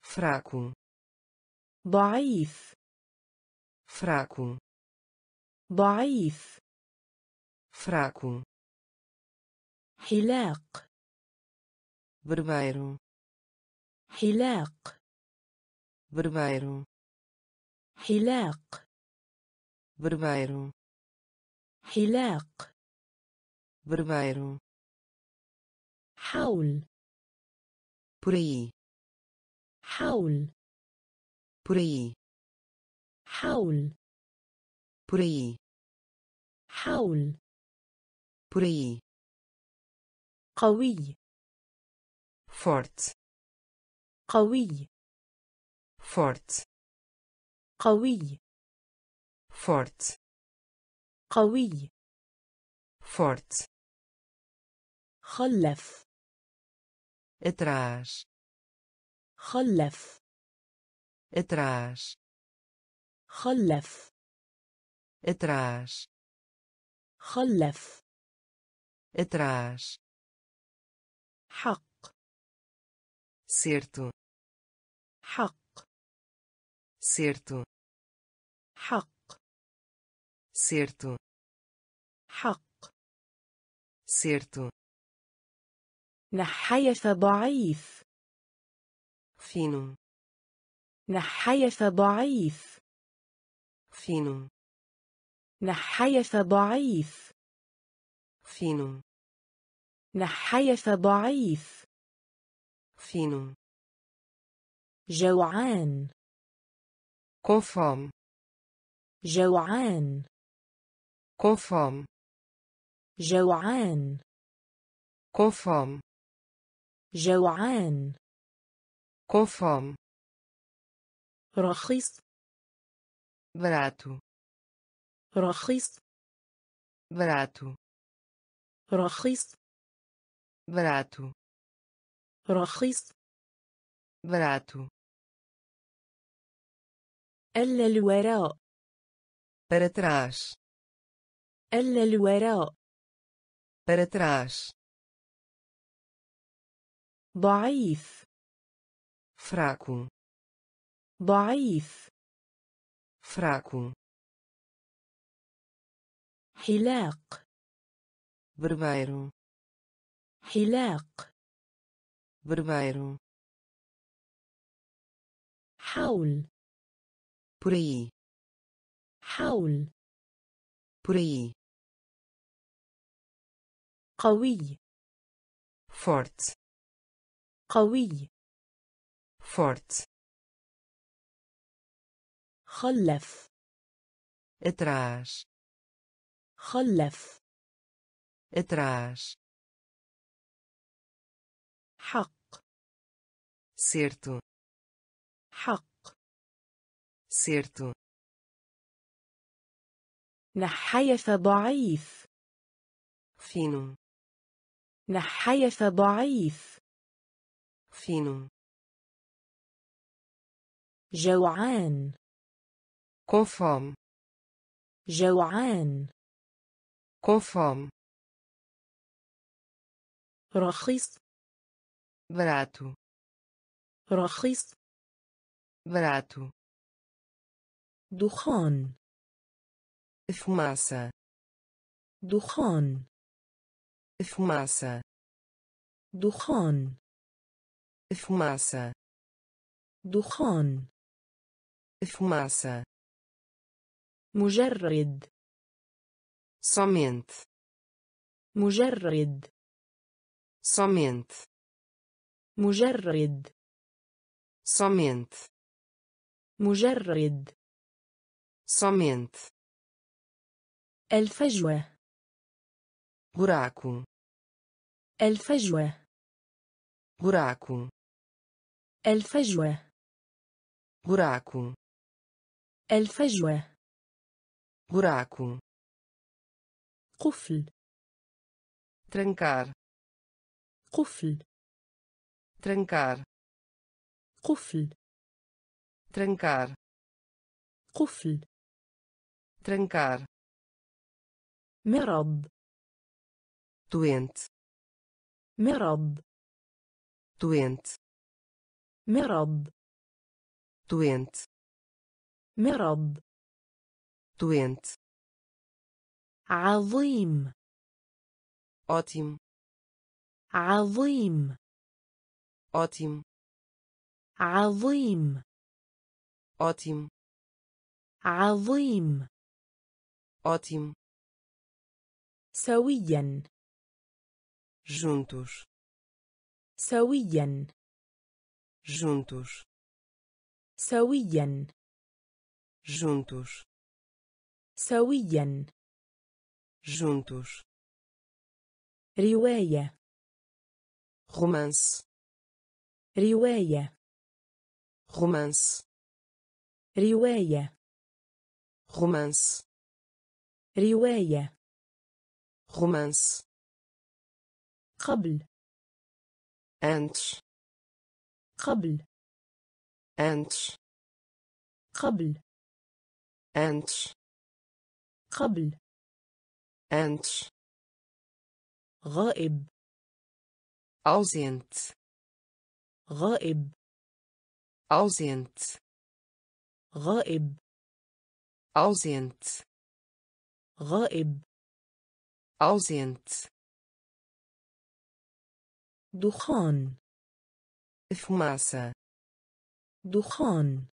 fraco ضعيف fraco ضعيف fraco حلاق berbeiro حلاق berbeiro حلاق berbeiro حلاق berbeiro حول aí حول aí حول aí حول aí قوي forte قوي forte قوي فورت قوي. فورت خلف. اتراش خلف. اتراش خلف. اتراش خلف. اتراش حق. سيرتو حق. سيرتو حق. Certo. حق. Certo. نحيف ضعيف. Fino. نحيف ضعيف. Fino. نحيف ضعيف. Fino. نحيف ضعيف. Fino. جوعان. Com fome. جوعان. com fome جوعان. com fome جوعان. com fome رخيص. barato رخيص. barato رخيص. barato رخيص. barato ألا الوراء. Para trás. ألا الوراء para trás ضعيف fraco ضعيف fraco حلاق berbeiro حلاق berbeiro حول por aí حول por aí قوي. فورت. قوي. فورت. خلف. إتراش. خلف. إتراش. حق. certo. حق. certo. نحيف ضعيف. fino. نحيف ضعيف. fino جوعان. com fome جوعان. com fome رخيص. barato رخيص. barato دخان. fumaça دخان. Fumaça دخان fumaça دخان fumaça مجرد somente مجرد somente مجرد somente مجرد somente الفجوة buraco الفجوة buraco الفجوة buraco الفجوة buraco قفل trancar قفل trancar قفل trancar قفل trancar مرض doente مرض. doente مرض. doente مرض. doente عظيم. ótimo عظيم. ótimo عظيم. ótimo عظيم. ótimo سويا. juntos سويا juntos سويا juntos سويا juntos رواية romance رواية romance رواية romance رواية romance قبل. أنت قبل. انتش قبل. انتش قبل. انتش غائب. Ausent غائب. Ausent غائب. Ausent غائب. Ausent دخان. فماسة دخان.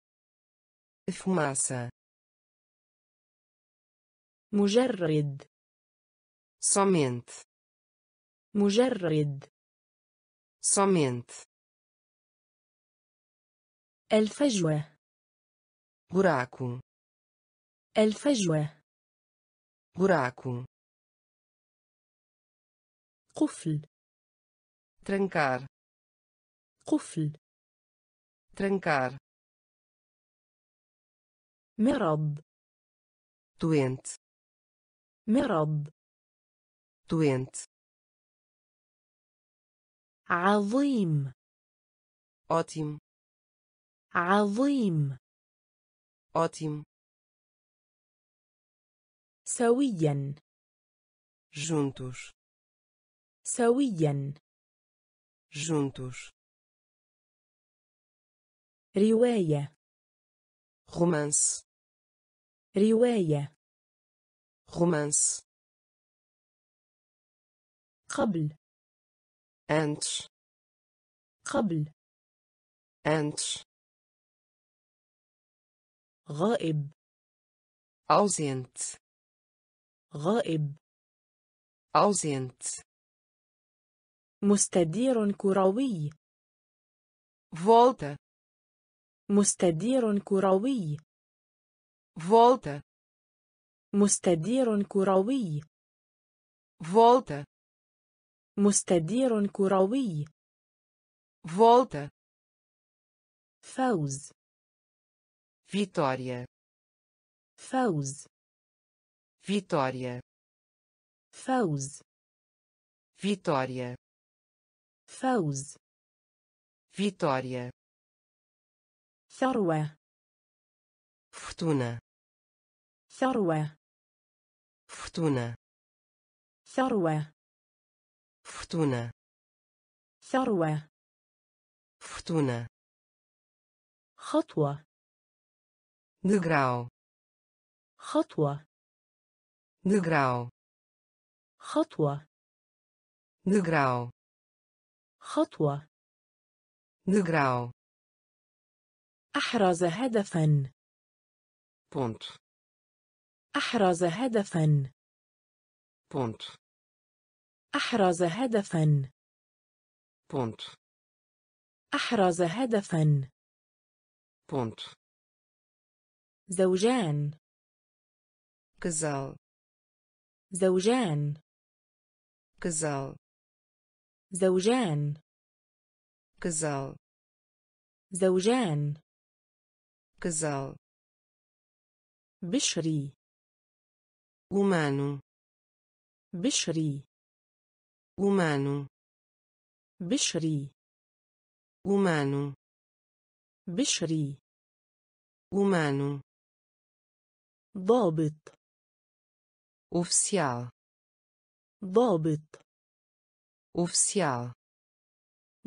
فماسة مجرد. سمنت مجرد. سمنت الفجوة. Buraco. الفجوة. Buraco. قفل. Trancar قفل trancar مرض doente مرض doente عظيم ótimo عظيم ótimo سويا juntos سويا juntos رواية romance رواية romance قبل antes قبل antes غائب ausente غائب ausente مستدير كروي. Volta. مستدير كروي. Volta. مستدير كروي. Volta. مستدير كروي. Volta. فوز. Vitória. فوز. Vitória. فوز. Vitória. فوز vitória ثروة fortuna ثروة fortuna ثروة fortuna ثروة fortuna خطوة degrau خطوة degrau خطوة degrau خطوة. Degrau. أحرز هدفا. Ponto أحرز هدفا. Ponto أحرز هدفا. Ponto أحرز هدفا. Ponto زوجان. Casal زوجان. Casal زوجان. كزال. زوجان. كزال. بشري. ومانو بشري. ومانو بشري. ومانو بشري. ومانو ضابط. أوفسيال ضابط. oficial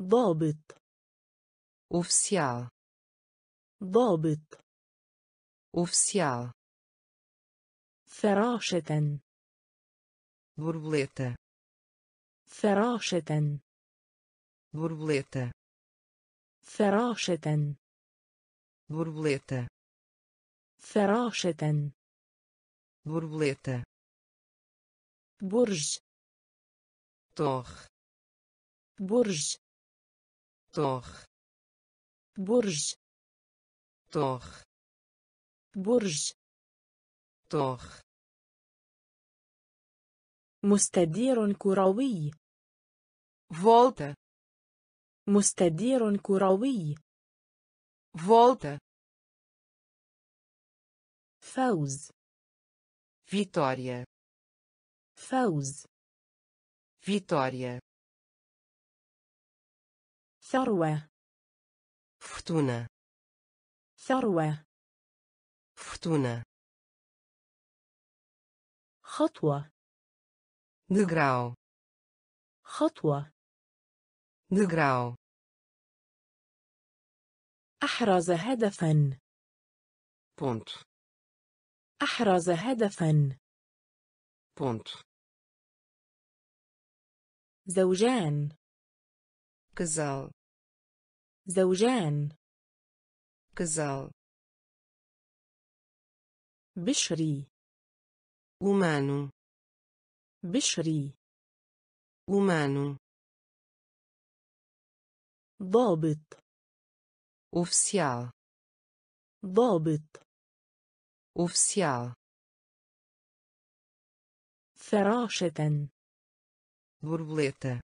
ضابط oficial ضابط oficial فراشة borboleta فراشة borboleta فراشة borboleta فراشة borboleta برج torre برج torre برج torre برج torre مستدير كروي volta مستدير كروي volta فوز vitória فوز vitória ثروة فتونة ثروة فتونة خطوة دغراو خطوة دغراو أحرز هدفا. بونت. أحرز هدفا. بونت. زوجان. كزال. زوجان. كزال. بشري. ومانو بشري. ومانو ضابط. أوفسيال ضابط. أوفسيال فراشة. بوربليتا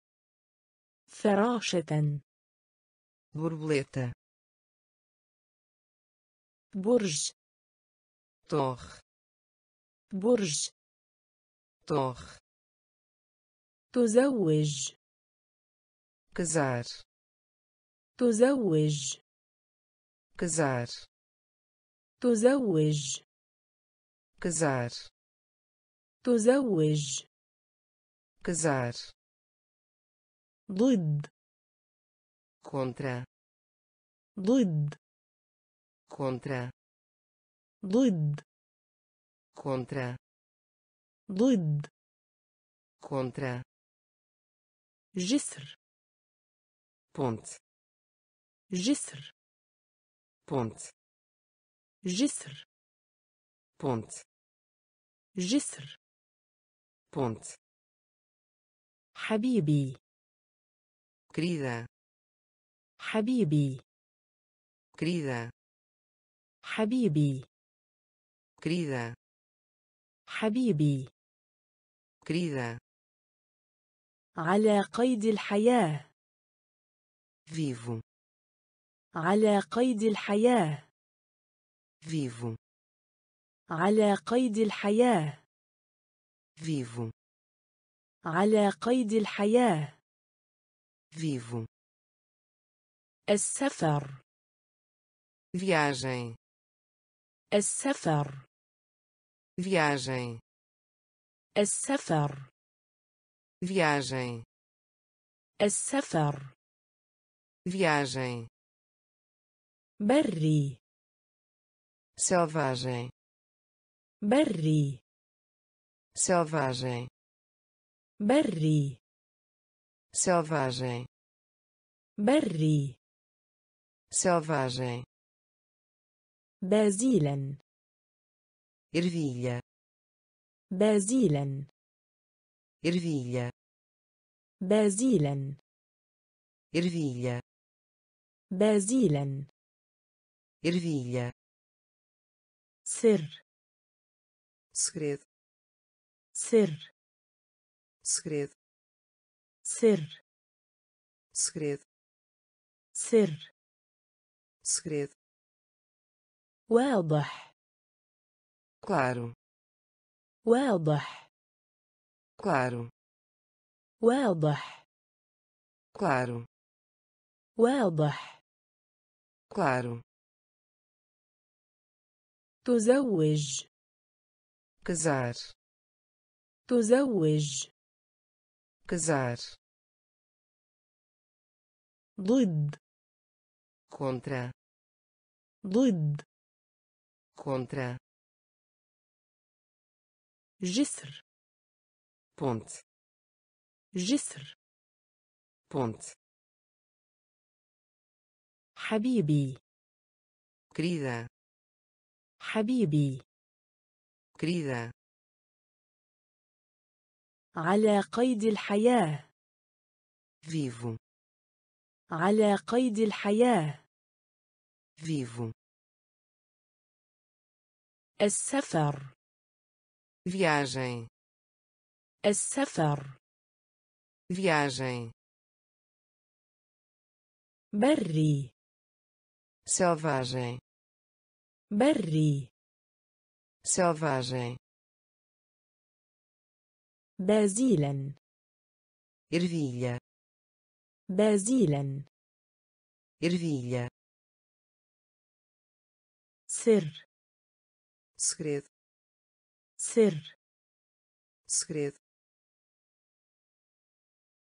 فراشة. borboleta برج torre برج torre تزوج casar تزوج casar تزوج casar تزوج casar ضد contra ضد contra ضد contra ضد contra جسر ponte جسر ponte جسر ponte جسر ponte حبيبي querida حبيبي. querida حبيبي. querida حبيبي. querida على قيد الحياة. vivo على قيد الحياة. vivo على قيد الحياة. vivo على قيد الحياة. vivo السفر viagem السفر viagem السفر viagem السفر viagem بري selvagem بري selvagem بري selvagem بري selvagem بازيلا ervilha بازيلا ervilha بازيلا ervilha بازيلا ervilha سر segredo سر segredo سر segredo سر segredo واضح claro واضح claro واضح claro واضح claro تزوج casar تزوج casar ضد contra. ضد. Contra. جسر. Ponte. جسر. Ponte. حبيبي. Querida. حبيبي. Querida. على قيد الحياة. Vivo. على قيد الحياة. vivo السفر viagem السفر viagem بري selvagem بري selvagem بازيلا ervilha بازيلا ervilha سر segredo سر segredo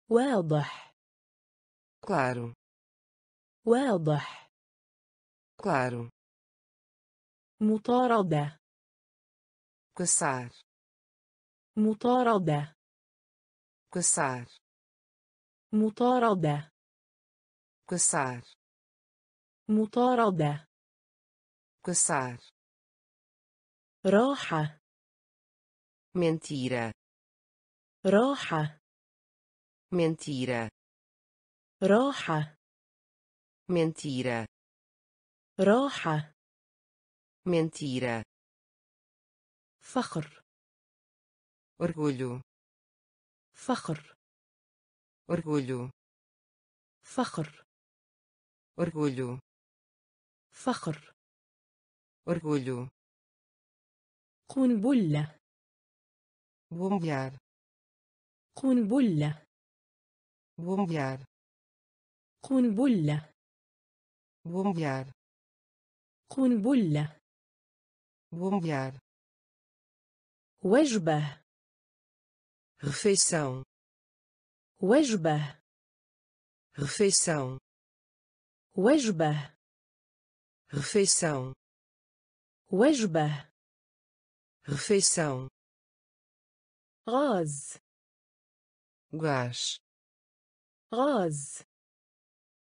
واضح claro واضح claro مطاردة caçar مطاردة caçar مطاردة caçar مطاردة caçar راحة mentira راحة mentira راحة mentira راحة mentira فخر orgulho فخر orgulho فخر orgulho فخر orgulho قنبلة bombear قنبلة bombear قنبلة bombear قنبلة bombear وجبة refeição وجبة refeição وجبة refeição وجبة refeição غاز gás غاز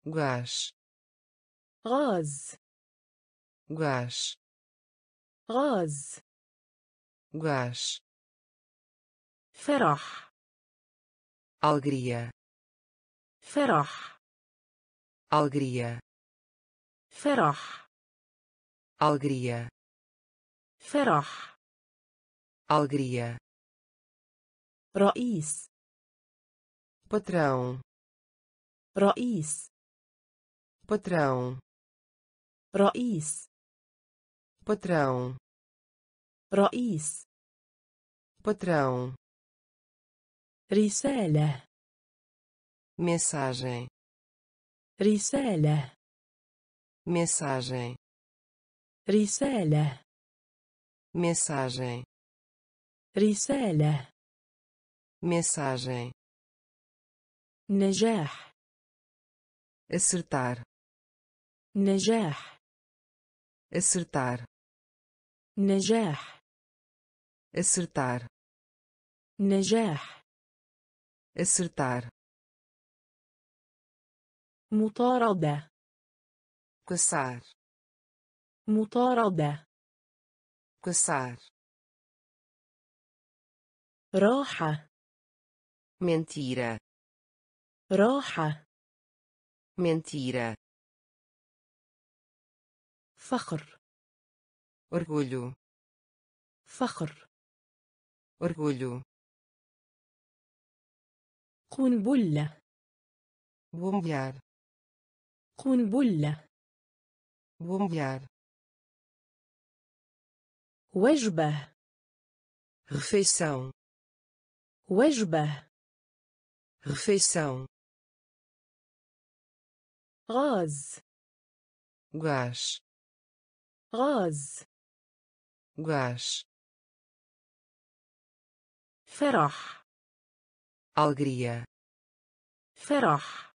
gás غاز gás غاز gás فرح alegria فرح alegria فرح alegria فرح alegria رئيس patrão رئيس patrão رئيس patrão رئيس patrão رسالة mensagem رسالة mensagem رسالة mensagem رسالة mensagem نجاح acertar نجاح acertar نجاح acertar نجاح acertar مطاردة caçar مطاردة caçar راحة mentira راحة mentira فخر orgulho فخر orgulho قنبلة bombear قنبلة bombear وجبة refeição وجبة refeição غاز gás غاز gás فرح alegria فرح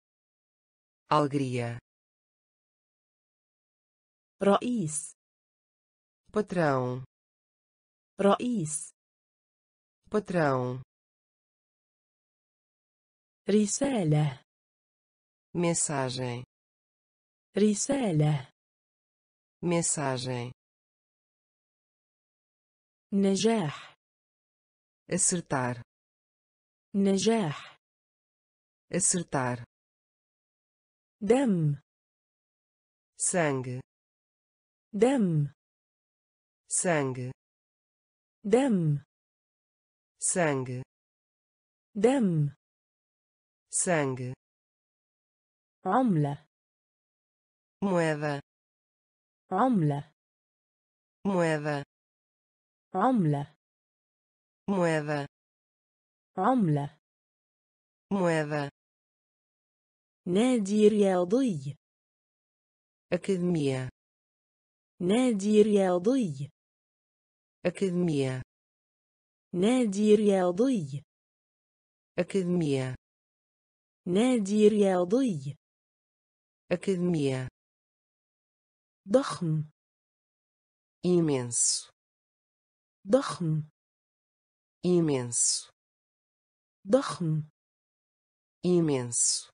alegria رئيس patrão رئيس patrão رسالة mensagem رسالة mensagem نجاح acertar نجاح acertar دم sangue دم sangue دم. سانج دم. سانج عملة. موهبة عملة. موهبة عملة. موهبة عملة. موهبة نادي رياضي. أكاديمية. نادي رياضي. أكاديمية. نادي رياضي. أكاديمية. نادي رياضي. أكاديمية. ضخم. imenso ضخم. imenso ضخم. imenso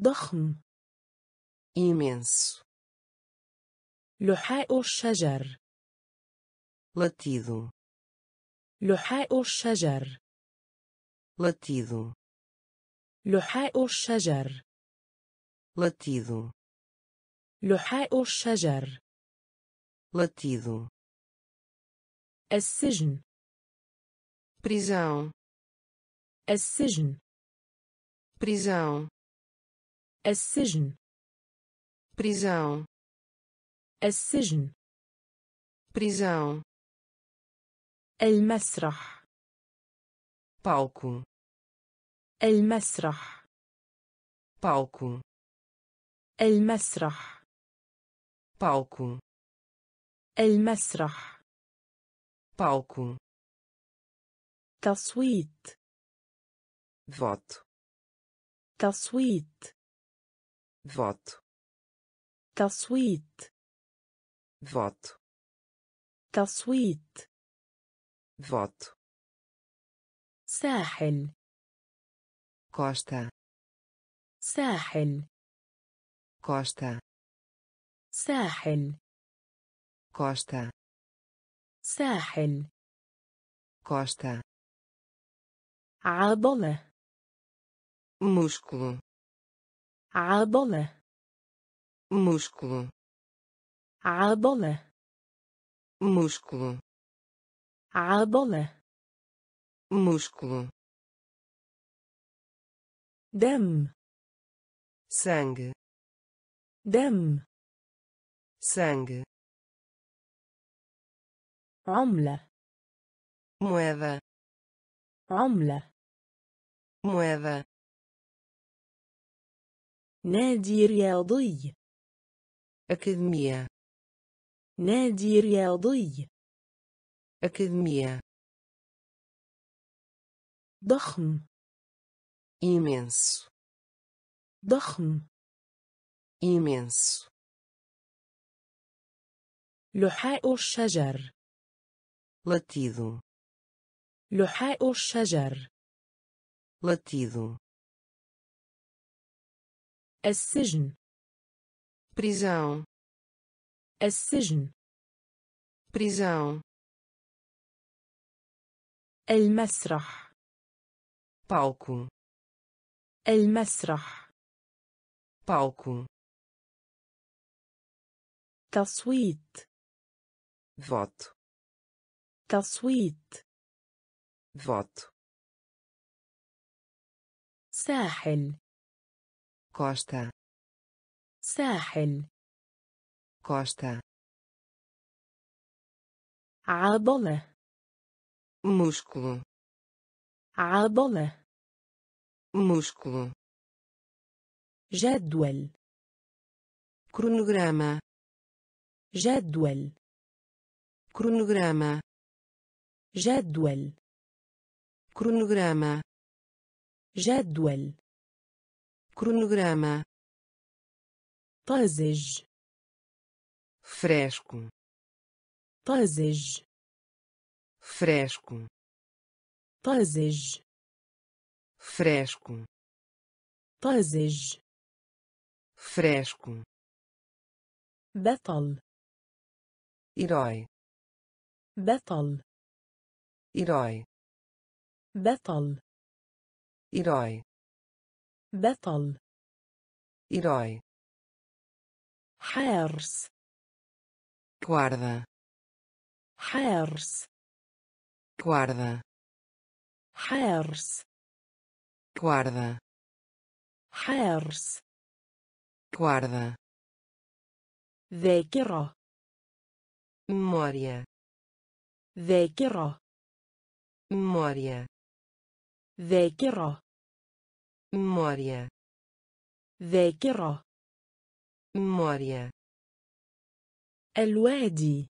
ضخم. imenso لحاء الشجر. latido لحاء الشجر latido لحاء الشجر latido لحاء الشجر latido السجن prisão السجن prisão السجن prisão السجن prisão المسرح. Palco. المسرح. Palco. المسرح. Palco. المسرح. Palco. تصويت. Voto. تصويت. Voto. تصويت. Voto. تصويت. Voto ساحل costa ساحل costa ساحل costa ساحل costa عضلة músculo عضلة músculo عضلة músculo عضلة. مشكلو دم. سانج دم. سانج عملة. موذا عملة. موذا نادي رياضي. أكاديمية. نادي رياضي. academia ضخم imenso ضخم imenso لحاء الشجر latido لحاء الشجر latido السجن prisão السجن prisão المسرح. Palco. المسرح. Palco. تصويت. Voto. تصويت. Voto. ساحل. Costa. ساحل. Costa. عضلة. músculo عضلة músculo جدول cronograma جدول cronograma جدول cronograma جدول cronograma طازج fresco طازج fresco طازج fresco طازج fresco بطل herói بطل herói بطل herói بطل herói حارس guarda حارس guarda حارس guarda حارس guarda ذاكرة memória ذاكرة memória ذاكرة memória ذاكرة memória الوادي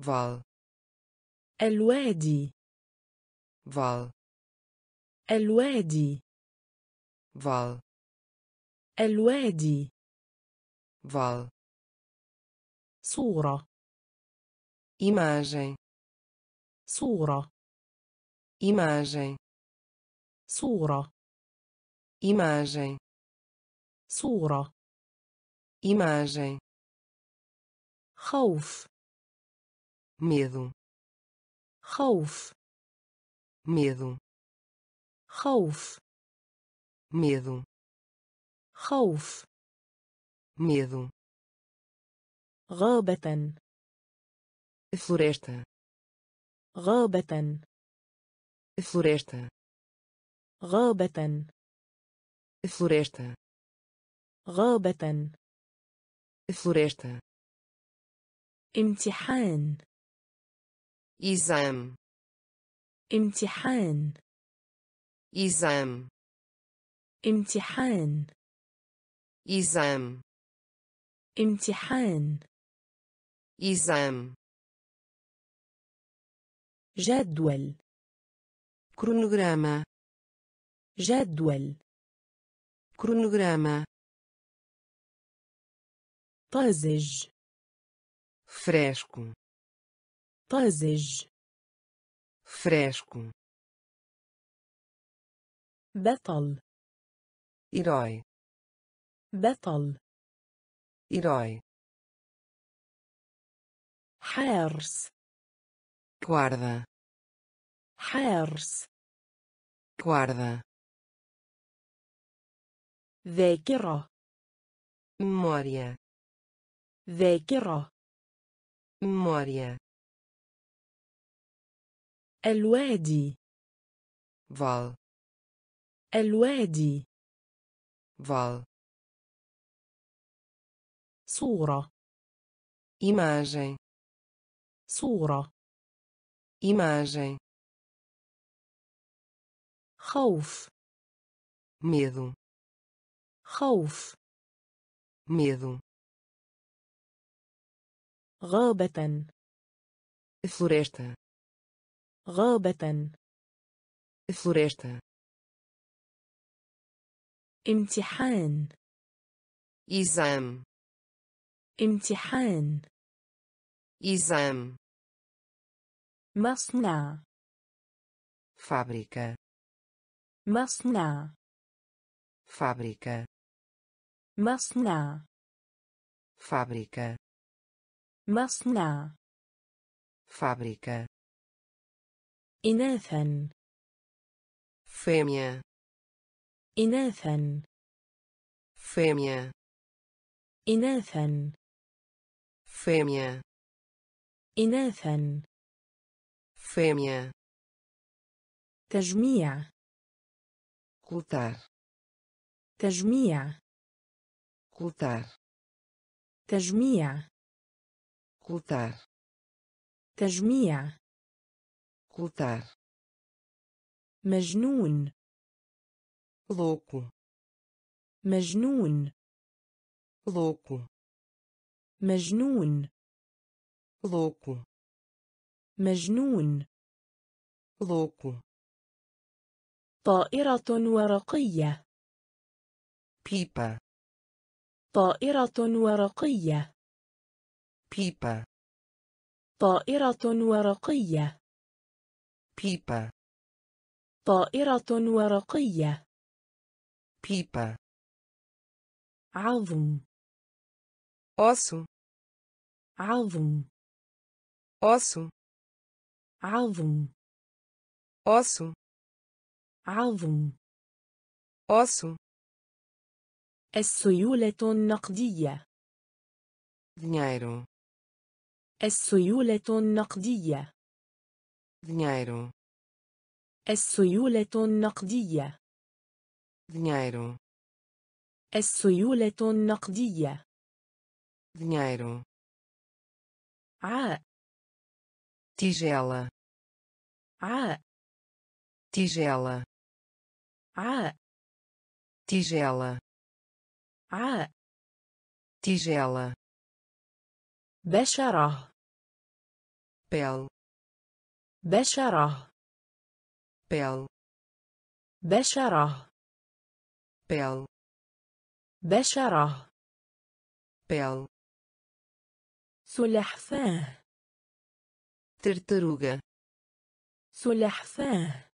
val الوادي. Val. الوادي. Val. الوادي. Val. صورة. Imagem. صورة. Imagem. صورة. Imagem. صورة. Imagem. خوف. Medo. خوف medo خوف medo خوف medo غابة floresta غابة floresta غابة floresta غابة floresta امتحان إزام. امتحان. إزام. امتحان. إزام. امتحان. إزام. جدول. cronograma. جدول. cronograma. طازج. fresco. طازج. fresco بطل. herói بطل. herói حارس. كواردا حارس. كواردا ذاكرة. ميموريا ذاكرة. ميموريا الوادي val الوادي val صورة imagem صورة imagem خوف medo خوف medo غابة floresta غابة floresta امتحان exame امتحان exame مصنع fábrica مصنع fábrica مصنع fábrica مصنع fábrica إناثا fêmea إناثا fêmea إناثا fêmea إناثا fêmea تجميع coletar تجميع coletar تجميع coletar تجميع coletar مجنون. Louco. مجنون. Louco. مجنون. Louco. مجنون. Louco. طائرة ورقية. Pipa. طائرة ورقية. Pipa. طائرة ورقية. Pipa. طائرة ورقية. Pipa. عظم. Osso. عظم. Osso. عظم. Osso. عظم. Osso. السيولة النقدية. Dinheiro. السيولة النقدية. dinheiro السيولة النقدية dinheiro السيولة النقدية dinheiro عاء tigela عاء tigela عاء tigela عاء tigela بشرة pele بشرة. بيل بشرة. بيل بشرة. بيل سلحفاة. ترتروغة. سلحفاة.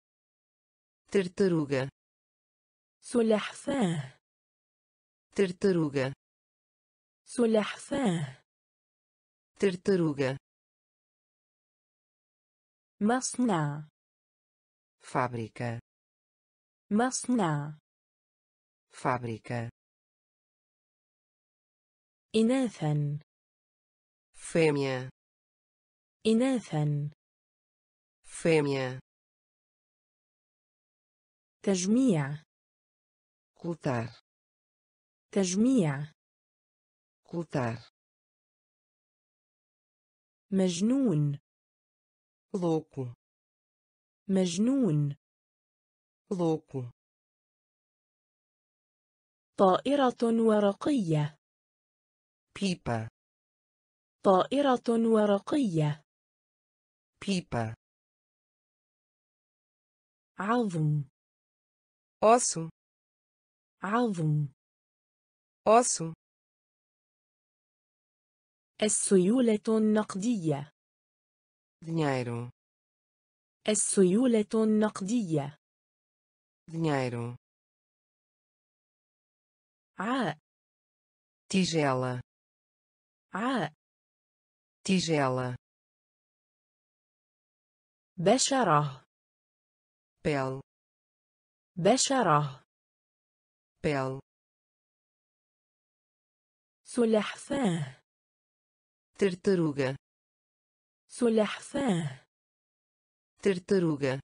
ترتروغة. سلحفاة. ترتروغة. سلحفاة. ترتروغة. مصنع fábrica مصنع fábrica إناثا fêmea إناثا fêmea تجميع coletar تجميع coletar مجنون louco. مجنون. Louco. طائرة ورقية. Pipa. طائرة ورقية. Pipa. عظم. Osso. عظم. Osso. السيولة النقدية. dinheiro السيولة النقدية dinheiro عاء tigela عاء tigela بشرة pele بشرة pele سلحفاة tartaruga سلحفاه ترتروغا.